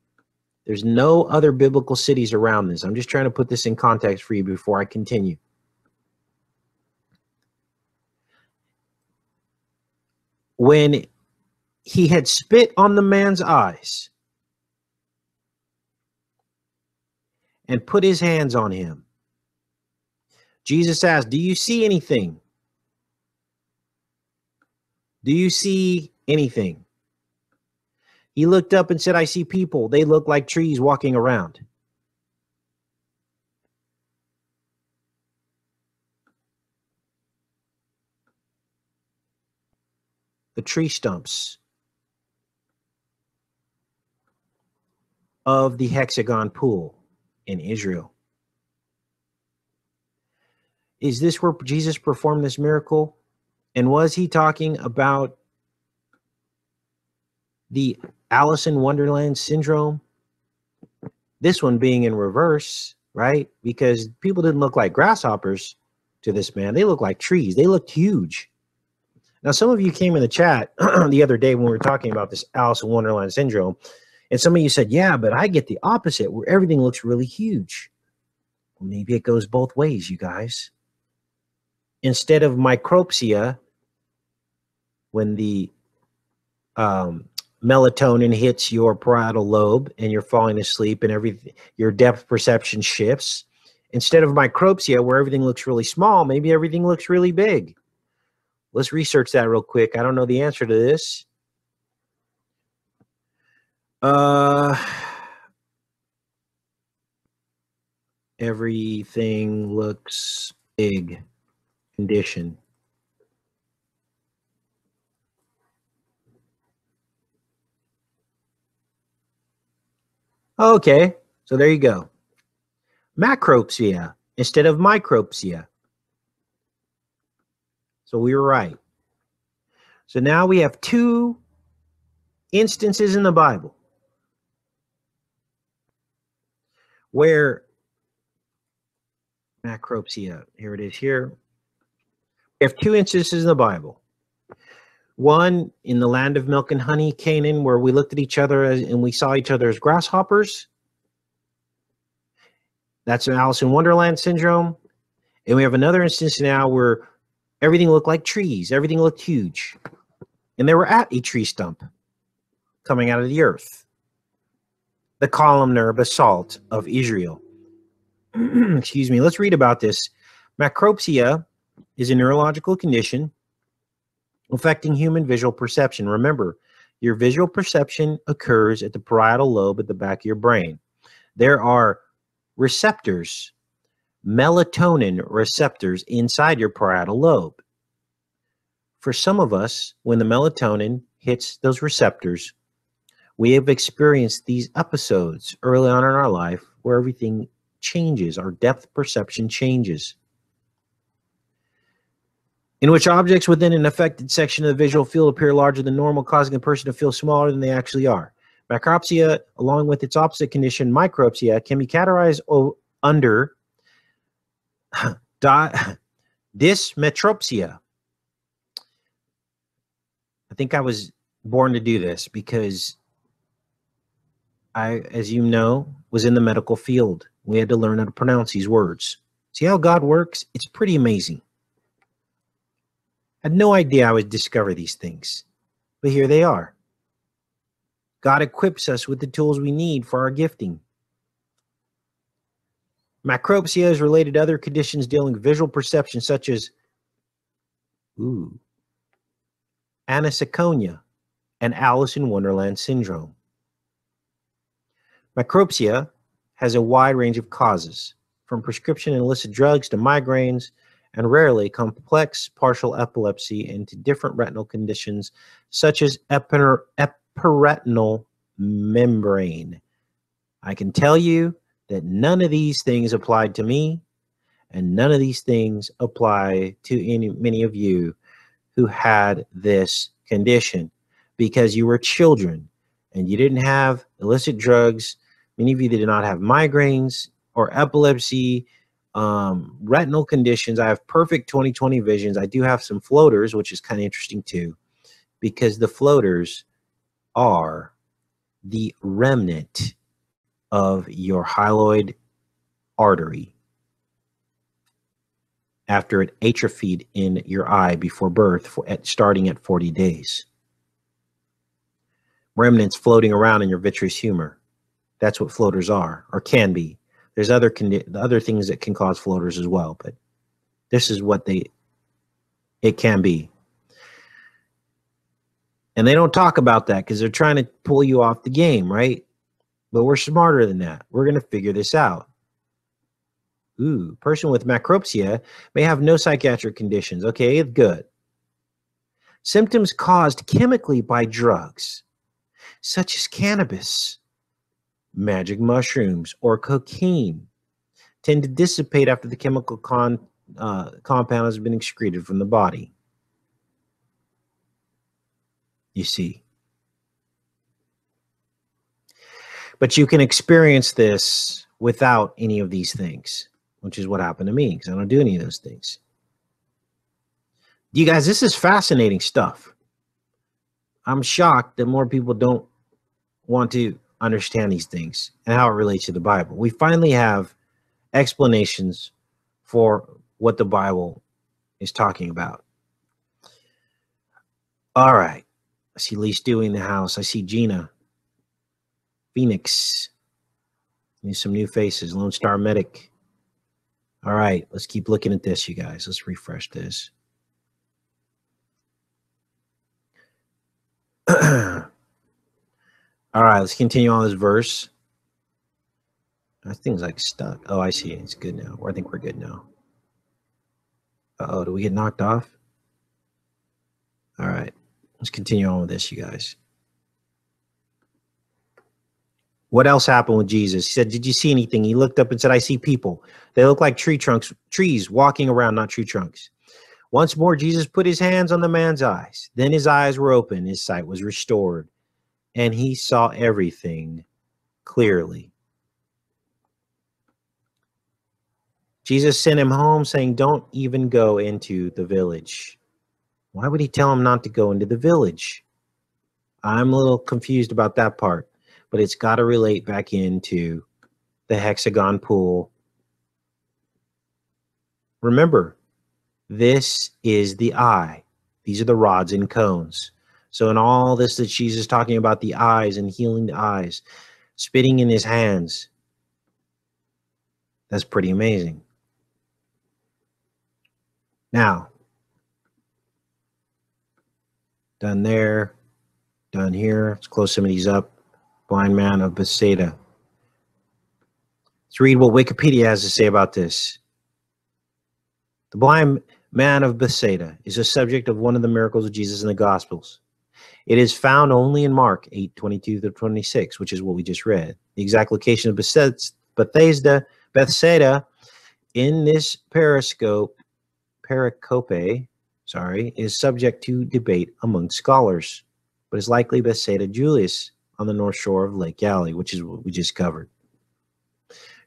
There's no other biblical cities around this. I'm just trying to put this in context for you before I continue. When he had spit on the man's eyes and put his hands on him, Jesus asked, Do you see anything? Do you see anything? He looked up and said, I see people. They look like trees walking around. The tree stumps of the hexagon pool in Israel. Is this where Jesus performed this miracle? And was he talking about the Alice in Wonderland syndrome? This one being in reverse, right? Because people didn't look like grasshoppers to this man. They looked like trees. They looked huge. Now, some of you came in the chat [CLEARS THROAT] the other day when we were talking about this Alice in Wonderland syndrome, and some of you said, Yeah, but I get the opposite where everything looks really huge. Well, maybe it goes both ways, you guys. Instead of micropsia, when the um, melatonin hits your parietal lobe and you're falling asleep and everything, your depth perception shifts. Instead of micropsia, where everything looks really small, maybe everything looks really big. Let's research that real quick. I don't know the answer to this. Uh, everything looks big condition. Okay, so there you go. Macropsia instead of micropsia. So we were right. So now we have two instances in the Bible where macropsia, here it is here. We have two instances in the Bible. One in the land of milk and honey, Canaan, where we looked at each other and we saw each other as grasshoppers. That's an Alice in Wonderland syndrome. And we have another instance now where everything looked like trees, everything looked huge. And they were at a tree stump coming out of the earth the columnar basalt of Israel. [CLEARS THROAT] Excuse me. Let's read about this. Macropsia is a neurological condition affecting human visual perception. Remember, your visual perception occurs at the parietal lobe at the back of your brain. There are receptors, melatonin receptors inside your parietal lobe. For some of us, when the melatonin hits those receptors, we have experienced these episodes early on in our life where everything changes, our depth perception changes. In which objects within an affected section of the visual field appear larger than normal, causing a person to feel smaller than they actually are. Macropsia, along with its opposite condition, micropsia, can be categorized under [LAUGHS] dysmetropsia. I think I was born to do this because I, as you know, was in the medical field. We had to learn how to pronounce these words. See how God works? It's pretty amazing. Had no idea I would discover these things, but here they are. God equips us with the tools we need for our gifting. Macropsia is related to other conditions dealing with visual perception, such as ooh, aniseikonia and Alice in Wonderland syndrome. Macropsia has a wide range of causes, from prescription and illicit drugs to migraines, and rarely complex partial epilepsy into different retinal conditions such as epiretinal membrane. I can tell you that none of these things applied to me, and none of these things apply to any many of you who had this condition because you were children and you didn't have illicit drugs Many of you did not have migraines or epilepsy, um, retinal conditions. I have perfect 20/20 visions. I do have some floaters, which is kind of interesting too, because the floaters are the remnant of your hyaloid artery after it atrophied in your eye before birth for at, starting at 40 days remnants floating around in your vitreous humor that's what floaters are or can be. There's other condi- other things that can cause floaters as well, but this is what they it can be. And they don't talk about that because they're trying to pull you off the game, right? But we're smarter than that. We're going to figure this out. Ooh, person with macropsia may have no psychiatric conditions. Okay, good. Symptoms caused chemically by drugs, such as cannabis, magic mushrooms, or cocaine, tend to dissipate after the chemical con, uh, compound has been excreted from the body. You see. But you can experience this without any of these things, which is what happened to me because I don't do any of those things. You guys, this is fascinating stuff. I'm shocked that more people don't want to understand these things and how it relates to the Bible. We finally have explanations for what the Bible is talking about. All right. I see Lee Stewie in the house. I see Gina. Phoenix. Need some new faces. Lone Star Medic. All right, let's keep looking at this, you guys. Let's refresh this. [CLEARS THROAT] All right, let's continue on this verse. That thing's like stuck. Oh, I see. It's good now. I think we're good now. Uh oh, do we get knocked off? All right, let's continue on with this, you guys. What else happened with Jesus? He said, Did you see anything? He looked up and said, I see people. They look like tree trunks, trees walking around, not tree trunks. Once more, Jesus put his hands on the man's eyes. Then his eyes were open, his sight was restored, and he saw everything clearly. Jesus sent him home, saying, Don't even go into the village. Why would he tell him not to go into the village? I'm a little confused about that part but it's got to relate back into the hexagon pool. Remember, this is the eye. These are the rods and cones. So in all this that Jesus talking about the eyes and healing the eyes, spitting in his hands, that's pretty amazing. Now, done there, done here. Let's close some of these up blind man of Bethsaida. Let's read what Wikipedia has to say about this. The blind man of Bethsaida is a subject of one of the miracles of Jesus in the Gospels. It is found only in Mark 8, 22 to 26, which is what we just read. The exact location of Bethesda, Bethsaida in this periscope, pericope, sorry, is subject to debate among scholars, but is likely Bethsaida Julias on the north shore of Lake Galilee, which is what we just covered.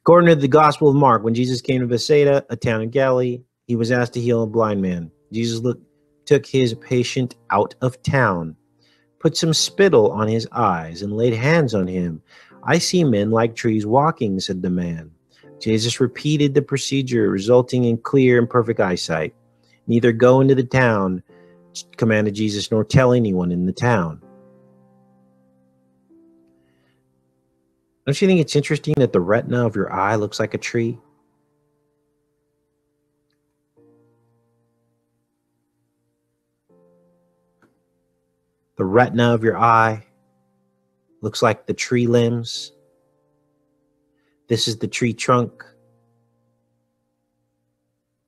According to the Gospel of Mark, when Jesus came to Bethsaida, a town in Galilee, he was asked to heal a blind man. Jesus looked, took his patient out of town, put some spittle on his eyes, and laid hands on him. I see men like trees walking, said the man. Jesus repeated the procedure, resulting in clear and perfect eyesight. Neither go into the town, commanded Jesus, nor tell anyone in the town. Don't you think it's interesting that the retina of your eye looks like a tree? The retina of your eye looks like the tree limbs. This is the tree trunk,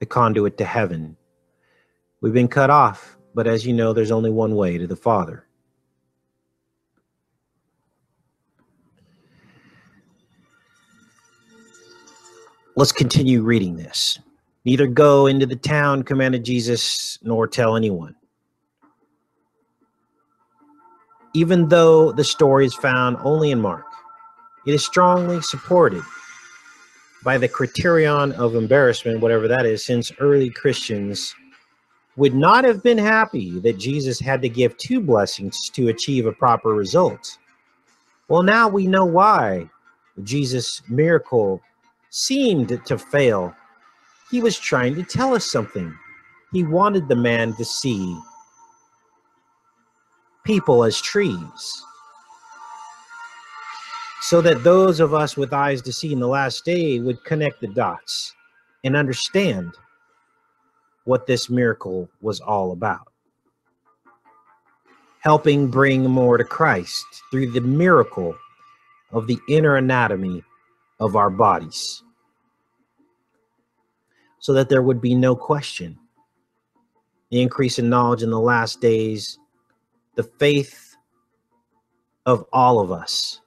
the conduit to heaven. We've been cut off, but as you know, there's only one way to the Father. Let's continue reading this. Neither go into the town, commanded Jesus, nor tell anyone. Even though the story is found only in Mark, it is strongly supported by the criterion of embarrassment, whatever that is, since early Christians would not have been happy that Jesus had to give two blessings to achieve a proper result. Well, now we know why Jesus' miracle seemed to fail. He was trying to tell us something. He wanted the man to see people as trees. so that those of us with eyes to see in the last day would connect the dots and understand what this miracle was all about. Helping bring more to Christ through the miracle of the inner anatomy of our bodies, so that there would be no question. The increase in knowledge in the last days, the faith of all of us